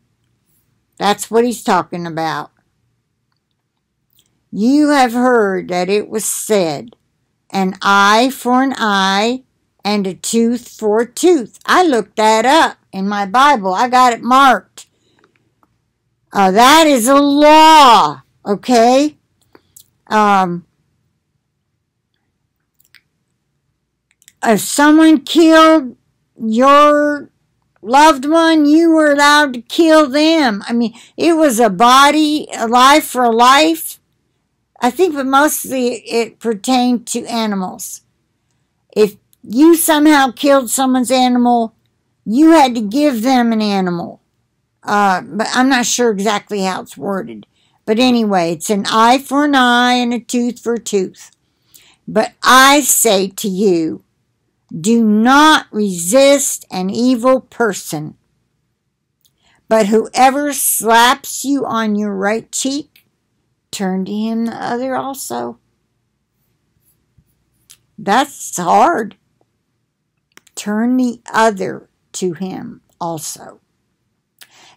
that's what he's talking about. You have heard that it was said, an eye for an eye and a tooth for a tooth. I looked that up in my Bible. I got it marked. Uh, that is a law, okay? Um, if someone killed your loved one, you were allowed to kill them. I mean, it was a body, a life for a life. I think, but mostly it pertained to animals. If you somehow killed someone's animal, you had to give them an animal. Uh, but I'm not sure exactly how it's worded. But anyway, it's an eye for an eye and a tooth for a tooth. But I say to you, do not resist an evil person. But whoever slaps you on your right cheek, turn to him the other also. That's hard. Turn the other to him also.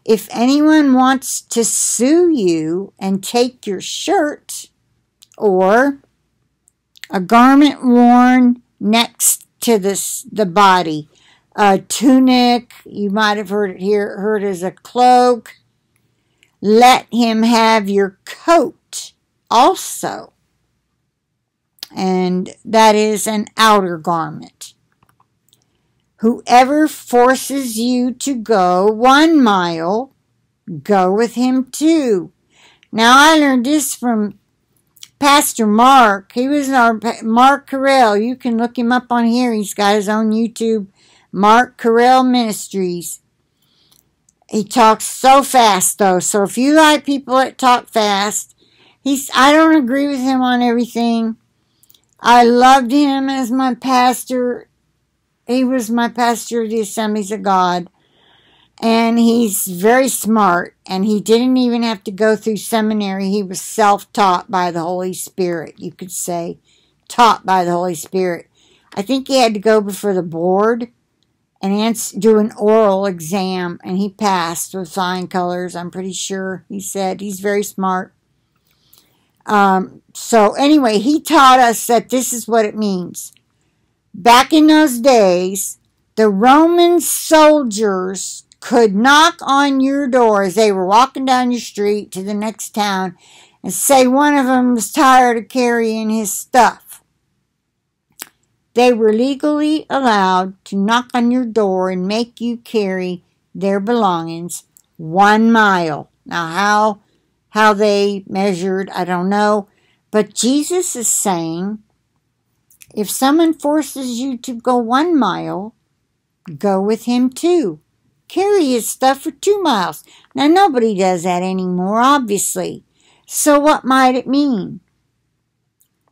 If anyone wants to sue you and take your shirt or a garment worn next to this, the body, a tunic, you might have heard it here, heard as a cloak, let him have your coat also. And that is an outer garment. Whoever forces you to go one mile, go with him two. Now I learned this from Pastor Mark. He was our Mark Carell. You can look him up on here. He's got his own YouTube, Mark Carell Ministries. He talks so fast though. So if you like people that talk fast, he's I don't agree with him on everything. I loved him as my pastor he was my pastor of the Assemblies of God. And he's very smart, and he didn't even have to go through seminary. He was self taught by the Holy Spirit, you could say. Taught by the Holy Spirit. I think he had to go before the board and do an oral exam, and he passed with flying colors. I'm pretty sure he said he's very smart. Um, so, anyway, he taught us that this is what it means Back in those days, the Roman soldiers could knock on your door as they were walking down your street to the next town and say one of them was tired of carrying his stuff. They were legally allowed to knock on your door and make you carry their belongings one mile. Now, how how they measured, I don't know, but Jesus is saying if someone forces you to go one mile, go with him too. Carry his stuff for two miles. Now, nobody does that anymore, obviously. So, what might it mean?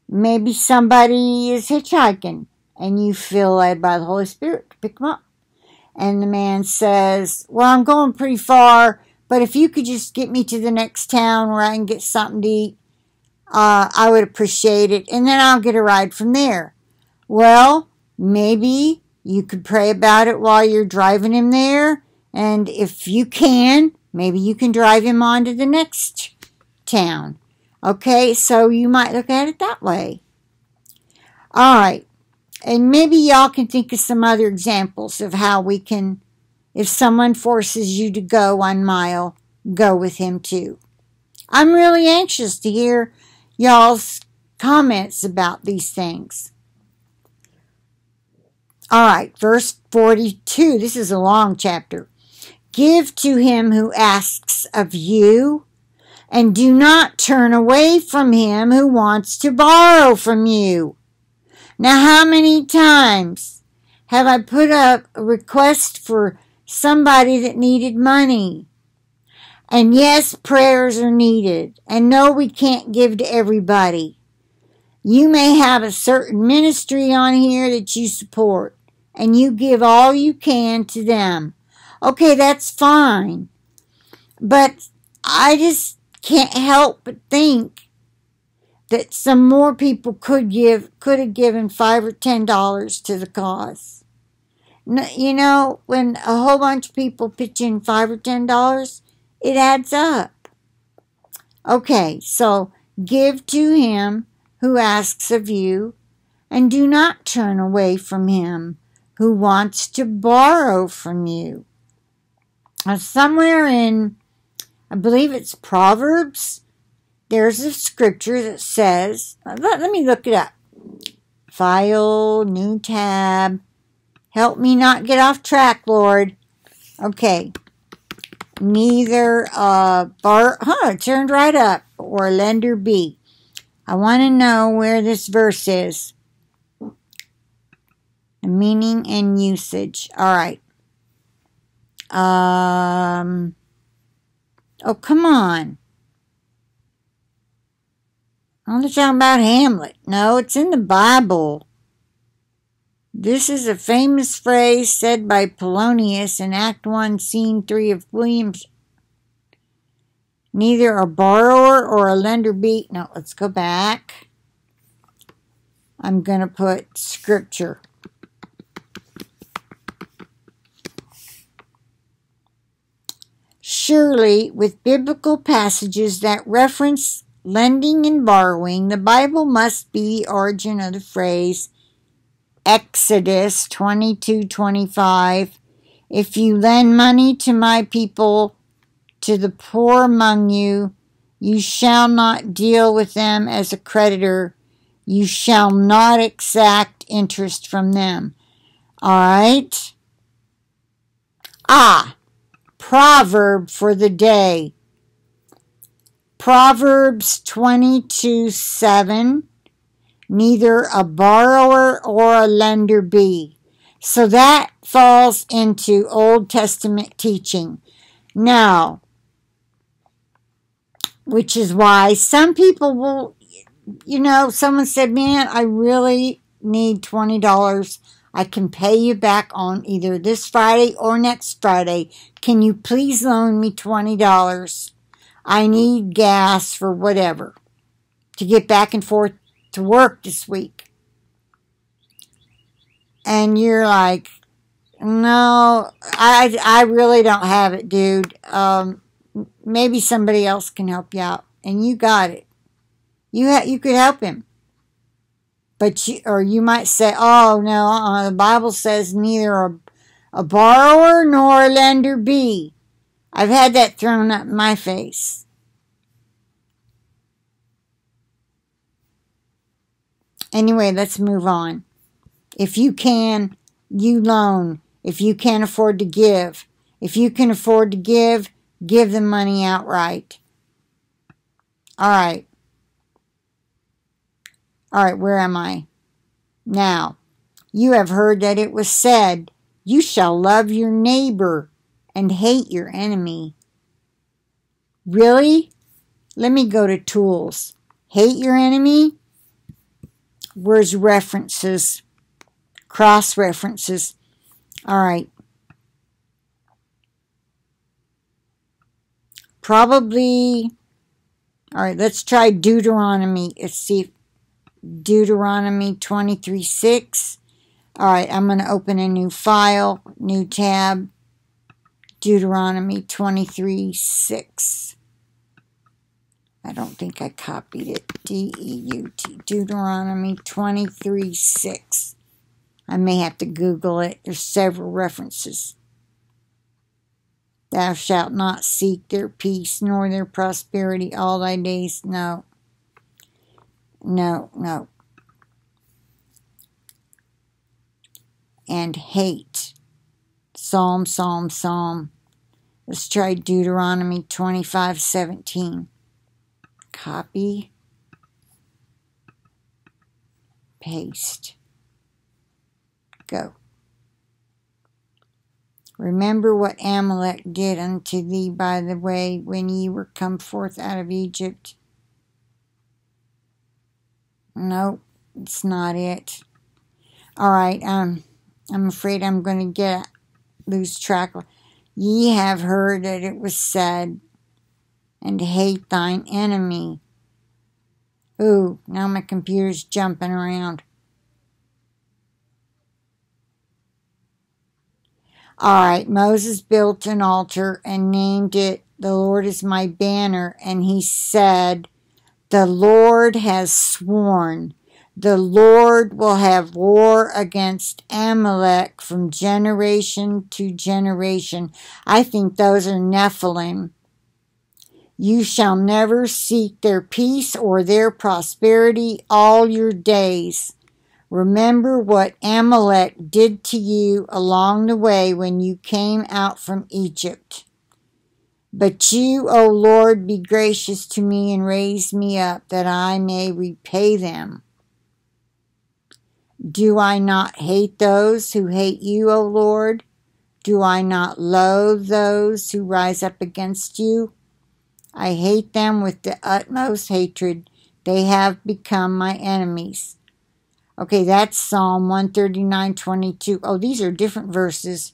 Maybe somebody is hitchhiking and you feel led by the Holy Spirit to pick them up. And the man says, Well, I'm going pretty far, but if you could just get me to the next town where I can get something to eat, uh, I would appreciate it, and then I'll get a ride from there. Well, maybe you could pray about it while you're driving him there, and if you can, maybe you can drive him on to the next town. Okay, so you might look at it that way. All right, and maybe y'all can think of some other examples of how we can If someone forces you to go one mile, go with him too. I'm really anxious to hear y'all's comments about these things. All right, verse 42. This is a long chapter. Give to him who asks of you, and do not turn away from him who wants to borrow from you. Now, how many times have I put up a request for somebody that needed money? And yes, prayers are needed. And no, we can't give to everybody. You may have a certain ministry on here that you support and you give all you can to them. Okay, that's fine. But I just can't help but think that some more people could give could have given five or ten dollars to the cause. You know, when a whole bunch of people pitch in five or ten dollars, it adds up. Okay, so give to him who asks of you, and do not turn away from him who wants to borrow from you. Now, somewhere in, I believe it's Proverbs, there's a scripture that says, let, let me look it up. File, new tab. Help me not get off track, Lord. Okay. Neither uh bar huh, turned right up or lender B. I want to know where this verse is The meaning and usage. All right. Um, oh, come on. I'm talking about Hamlet. No, it's in the Bible. This is a famous phrase said by Polonius in Act 1, Scene 3 of Williams. Neither a borrower or a lender be. No, let's go back. I'm going to put scripture. Surely, with biblical passages that reference lending and borrowing, the Bible must be the origin of the phrase Exodus 22:25. If you lend money to my people, to the poor among you, you shall not deal with them as a creditor. You shall not exact interest from them. All right? Ah, proverb for the day. Proverbs 22 7. Neither a borrower or a lender be. So that falls into Old Testament teaching. Now, which is why some people will, you know, someone said, man, I really need $20 I can pay you back on either this Friday or next Friday. Can you please loan me $20? I need gas for whatever to get back and forth to work this week. And you're like, no, I, I really don't have it, dude. Um, maybe somebody else can help you out. And you got it. You, ha- you could help him. But you, or you might say, oh no, uh, the Bible says neither a, a borrower nor a lender be. I've had that thrown up in my face. Anyway, let's move on. If you can, you loan. If you can't afford to give. If you can afford to give, give the money outright. All right. All right, where am I? Now, you have heard that it was said, You shall love your neighbor and hate your enemy. Really? Let me go to tools. Hate your enemy? Where's references? Cross references. All right. Probably. All right, let's try Deuteronomy. Let's see Deuteronomy 23 6. All right, I'm going to open a new file, new tab, Deuteronomy 23 6. I don't think I copied it. D E U T, Deuteronomy 23 6. I may have to Google it. There's several references. Thou shalt not seek their peace nor their prosperity all thy days. No. No, no. And hate. Psalm, Psalm, Psalm. Let's try Deuteronomy 25 17. Copy. Paste. Go. Remember what Amalek did unto thee by the way when ye were come forth out of Egypt. Nope, it's not it. All right, um, I'm afraid I'm going to get lose track. Ye have heard that it was said, and hate thine enemy. Ooh, now my computer's jumping around. All right, Moses built an altar and named it, The Lord is my banner. And he said, The Lord has sworn, the Lord will have war against Amalek from generation to generation. I think those are Nephilim. You shall never seek their peace or their prosperity all your days. Remember what Amalek did to you along the way when you came out from Egypt. But you, O Lord, be gracious to me and raise me up that I may repay them. Do I not hate those who hate you, O Lord? Do I not loathe those who rise up against you? I hate them with the utmost hatred. They have become my enemies. Okay, that's Psalm 139 22. Oh, these are different verses.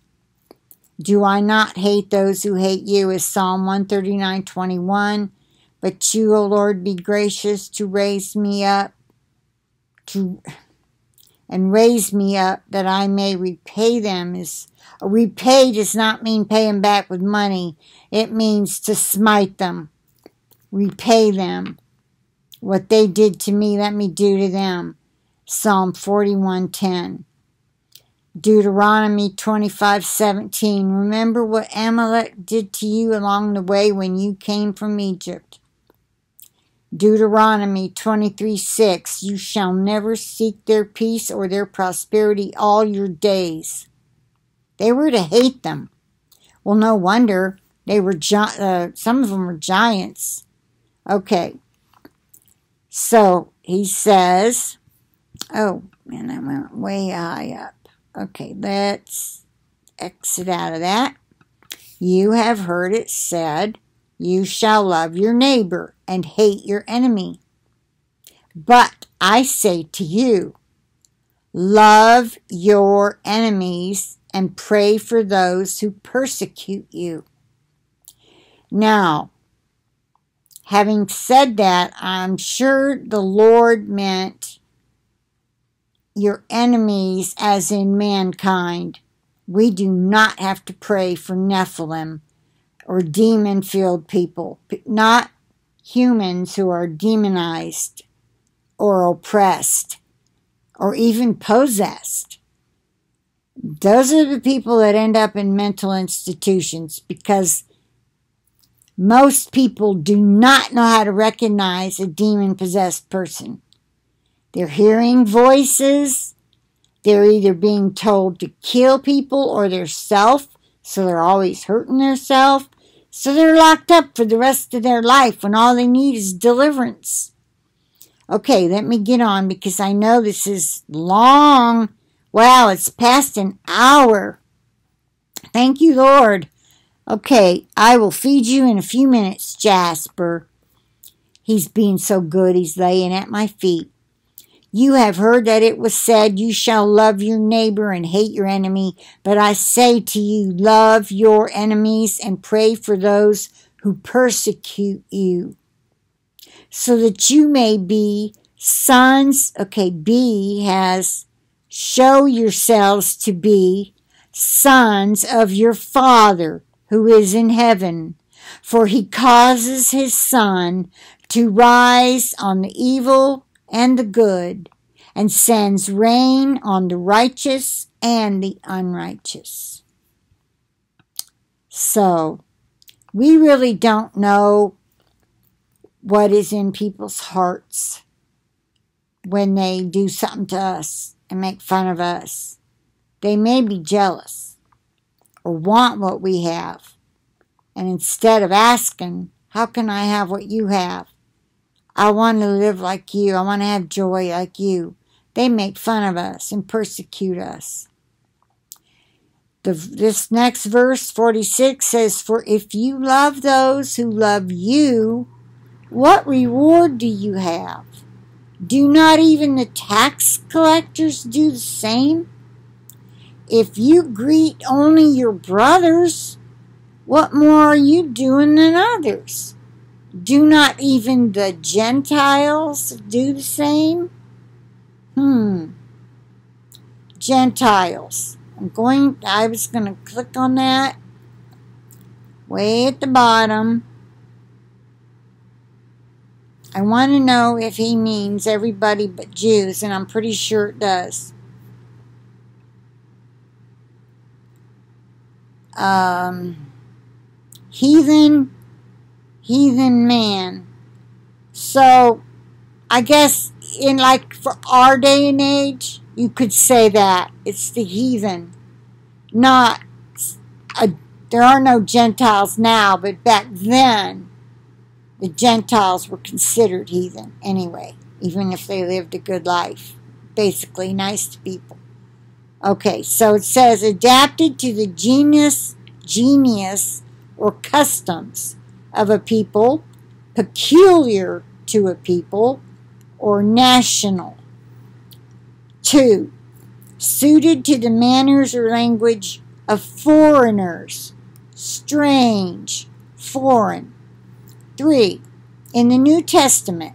Do I not hate those who hate you? Is Psalm 139 21. But you, O Lord, be gracious to raise me up, to and raise me up that I may repay them. Is repay does not mean pay them back with money. It means to smite them, repay them. What they did to me, let me do to them. Psalm 41:10. Deuteronomy 25:17. Remember what Amalek did to you along the way when you came from Egypt. Deuteronomy 23:6. You shall never seek their peace or their prosperity all your days. They were to hate them. Well, no wonder they were gi- uh, some of them were giants. Okay. So, he says Oh, man, I went way high up. Okay, let's exit out of that. You have heard it said, You shall love your neighbor and hate your enemy. But I say to you, Love your enemies and pray for those who persecute you. Now, having said that, I'm sure the Lord meant your enemies as in mankind. We do not have to pray for Nephilim or demon filled people, not humans who are demonized or oppressed or even possessed. Those are the people that end up in mental institutions because most people do not know how to recognize a demon possessed person. They're hearing voices. They're either being told to kill people or their self, so they're always hurting themselves. So they're locked up for the rest of their life when all they need is deliverance. Okay, let me get on because I know this is long. Wow, it's past an hour. Thank you, Lord. Okay, I will feed you in a few minutes, Jasper. He's being so good, he's laying at my feet. You have heard that it was said, You shall love your neighbor and hate your enemy. But I say to you, love your enemies and pray for those who persecute you, so that you may be sons. Okay, B has show yourselves to be sons of your Father who is in heaven. For he causes his sun to rise on the evil and the good, and sends rain on the righteous and the unrighteous. So, We really don't know what is in people's hearts when they do something to us and make fun of us. They may be jealous or want what we have. And instead of asking, How can I have what you have? I want to live like you. I want to have joy like you. They make fun of us and persecute us. The, this next verse, 46, says, For if you love those who love you, what reward do you have? Do not even the tax collectors do the same? If you greet only your brothers, what more are you doing than others? Do not even the Gentiles do the same? Hmm. Gentiles. I'm going, I was going to click on that way at the bottom. I want to know if he means everybody but Jews, and I'm pretty sure it does. Um, heathen, heathen man. So, I guess in like for our day and age, you could say that it's the heathen, not a, there are no Gentiles now, but back then the Gentiles were considered heathen anyway, even if they lived a good life. Basically, nice to people. Okay, so it says adapted to the genius, genius, or customs of a people, peculiar to a people, or national. Two, suited to the manners or language of foreigners, strange, foreign. Three, in the New Testament,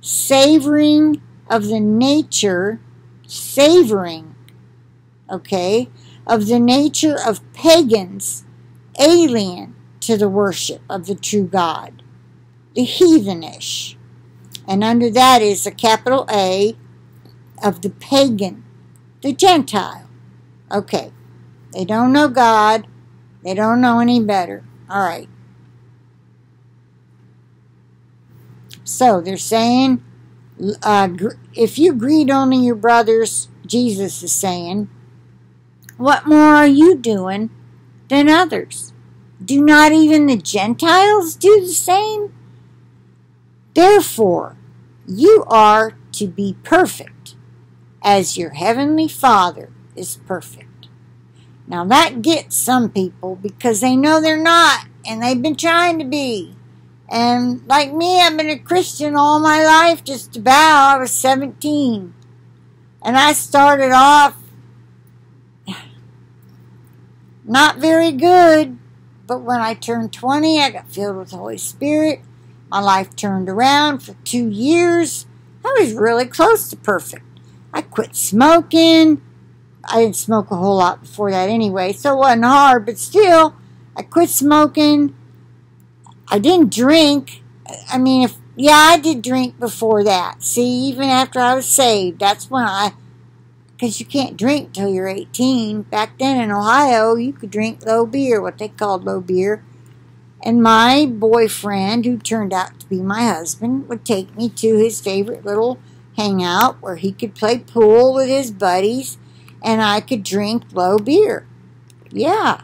savoring of the nature, savoring, okay, of the nature of pagans, alien to the worship of the true God, the heathenish. And under that is a capital A of the pagan, the Gentile. Okay, they don't know God, they don't know any better. All right. So they're saying, uh, if you greet only your brothers, Jesus is saying, what more are you doing than others? Do not even the Gentiles do the same? Therefore, you are to be perfect as your heavenly Father is perfect. Now that gets some people because they know they're not and they've been trying to be. And like me, I've been a Christian all my life, just about. I was 17. And I started off not very good, but when I turned 20, I got filled with the Holy Spirit. My life turned around for two years. I was really close to perfect. I quit smoking. I didn't smoke a whole lot before that anyway, so it wasn't hard, but still, I quit smoking. I didn't drink. I mean, if yeah, I did drink before that. See, even after I was saved, that's when I, because you can't drink till you're 18. Back then in Ohio, you could drink low beer, what they called low beer. And my boyfriend, who turned out to be my husband, would take me to his favorite little hangout where he could play pool with his buddies and I could drink low beer. Yeah.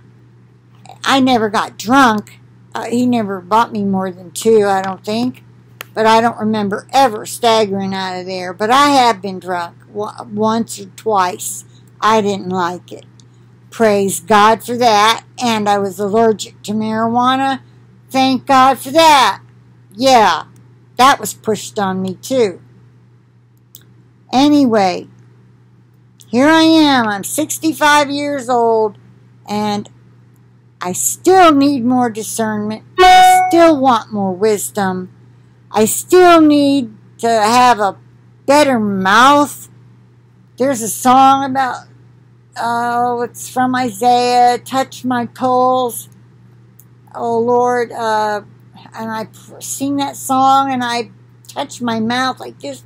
I never got drunk he never bought me more than two, I don't think. But I don't remember ever staggering out of there. But I have been drunk once or twice. I didn't like it. Praise God for that. And I was allergic to marijuana. Thank God for that. Yeah, that was pushed on me too. Anyway, here I am. I'm 65 years old and I still need more discernment. I still want more wisdom. I still need to have a better mouth. There's a song about, oh, it's from Isaiah, touch my coals. Oh, Lord. Uh, and I sing that song and I touch my mouth like this.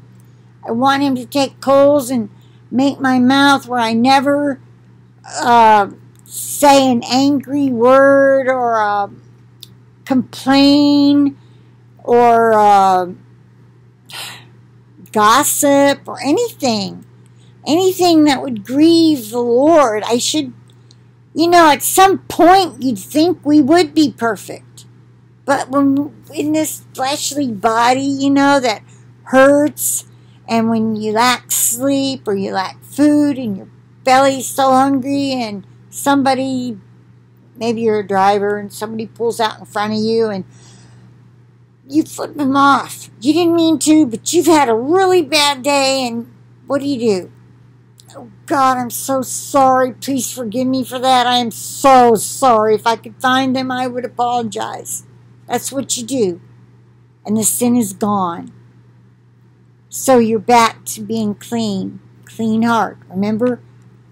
I want him to take coals and make my mouth where I never uh, say an angry word or a complain or uh, gossip or anything. Anything that would grieve the Lord. I should, you know, at some point you'd think we would be perfect. But when in this fleshly body, you know, that hurts, and when you lack sleep or you lack food and your belly's so hungry and somebody, maybe you're a driver and somebody pulls out in front of you and you flip them off. You didn't mean to, but you've had a really bad day, and what do you do? Oh, God, I'm so sorry. Please forgive me for that. I am so sorry. If I could find them, I would apologize. That's what you do. And the sin is gone. So you're back to being clean, clean heart. Remember,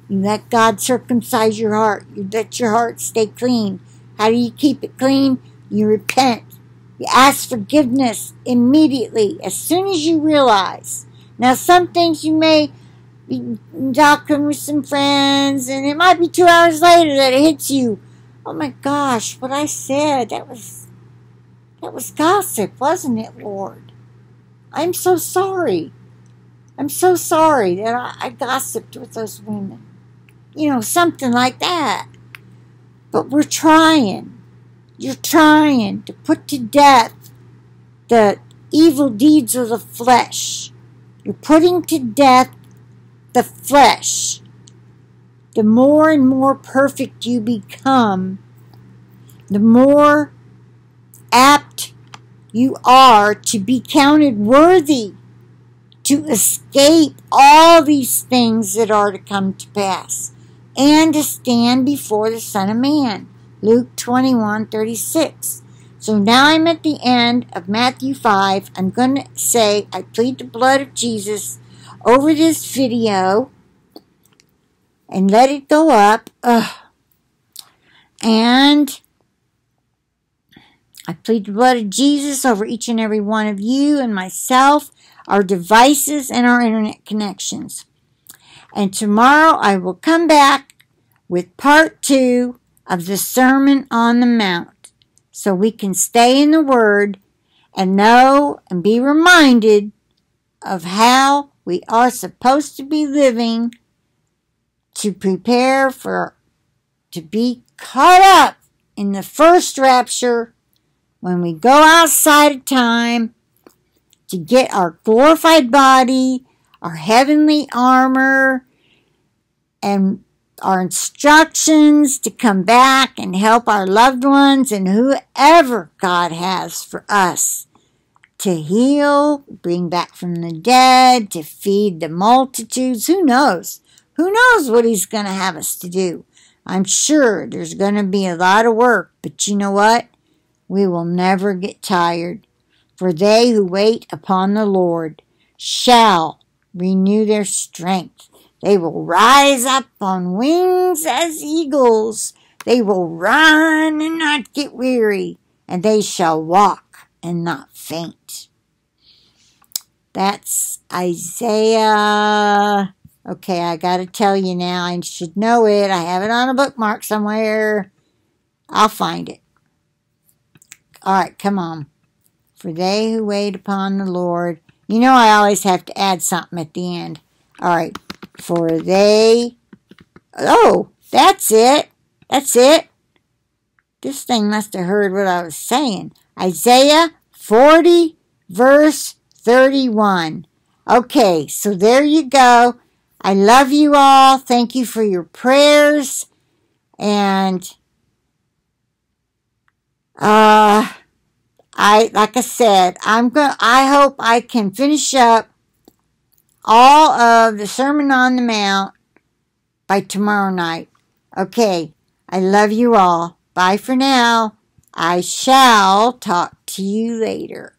let God circumcise your heart. You let your heart stay clean. How do you keep it clean? You repent. You ask forgiveness immediately, as soon as you realize. Now, some things you may be talking with some friends, and it might be two hours later that it hits you. Oh my gosh, what I said, that was, that was gossip, wasn't it, Lord? I'm so sorry. I'm so sorry that I, I gossiped with those women. You know, something like that. But we're trying. You're trying to put to death the evil deeds of the flesh. You're putting to death the flesh. The more and more perfect you become, the more apt you are to be counted worthy to escape all these things that are to come to pass and to stand before the Son of Man. Luke 21 36. So now I'm at the end of Matthew 5. I'm going to say, I plead the blood of Jesus over this video and let it go up. Ugh. And I plead the blood of Jesus over each and every one of you and myself, our devices, and our internet connections. And tomorrow I will come back with part two of the Sermon on the Mount so we can stay in the Word and know and be reminded of how we are supposed to be living to prepare for to be caught up in the first rapture when we go outside of time to get our glorified body, our heavenly armor, and our instructions to come back and help our loved ones and whoever God has for us to heal, bring back from the dead, to feed the multitudes. Who knows? Who knows what He's going to have us to do? I'm sure there's going to be a lot of work, but you know what? We will never get tired. For they who wait upon the Lord shall renew their strength. They will rise up on wings as eagles. They will run and not get weary, and they shall walk and not faint. That's Isaiah. Okay, I got to tell you now. I should know it. I have it on a bookmark somewhere. I'll find it. All right, come on. For they who wait upon the Lord. You know, I always have to add something at the end. All right. For they. Oh, that's it. That's it. This thing must have heard what I was saying. Isaiah 40, verse 31. Okay, so there you go. I love you all. Thank you for your prayers. And uh I like I said, I'm going to I hope I can finish up all of the Sermon on the Mount by tomorrow night. Okay, I love you all. Bye for now. I shall talk to you later.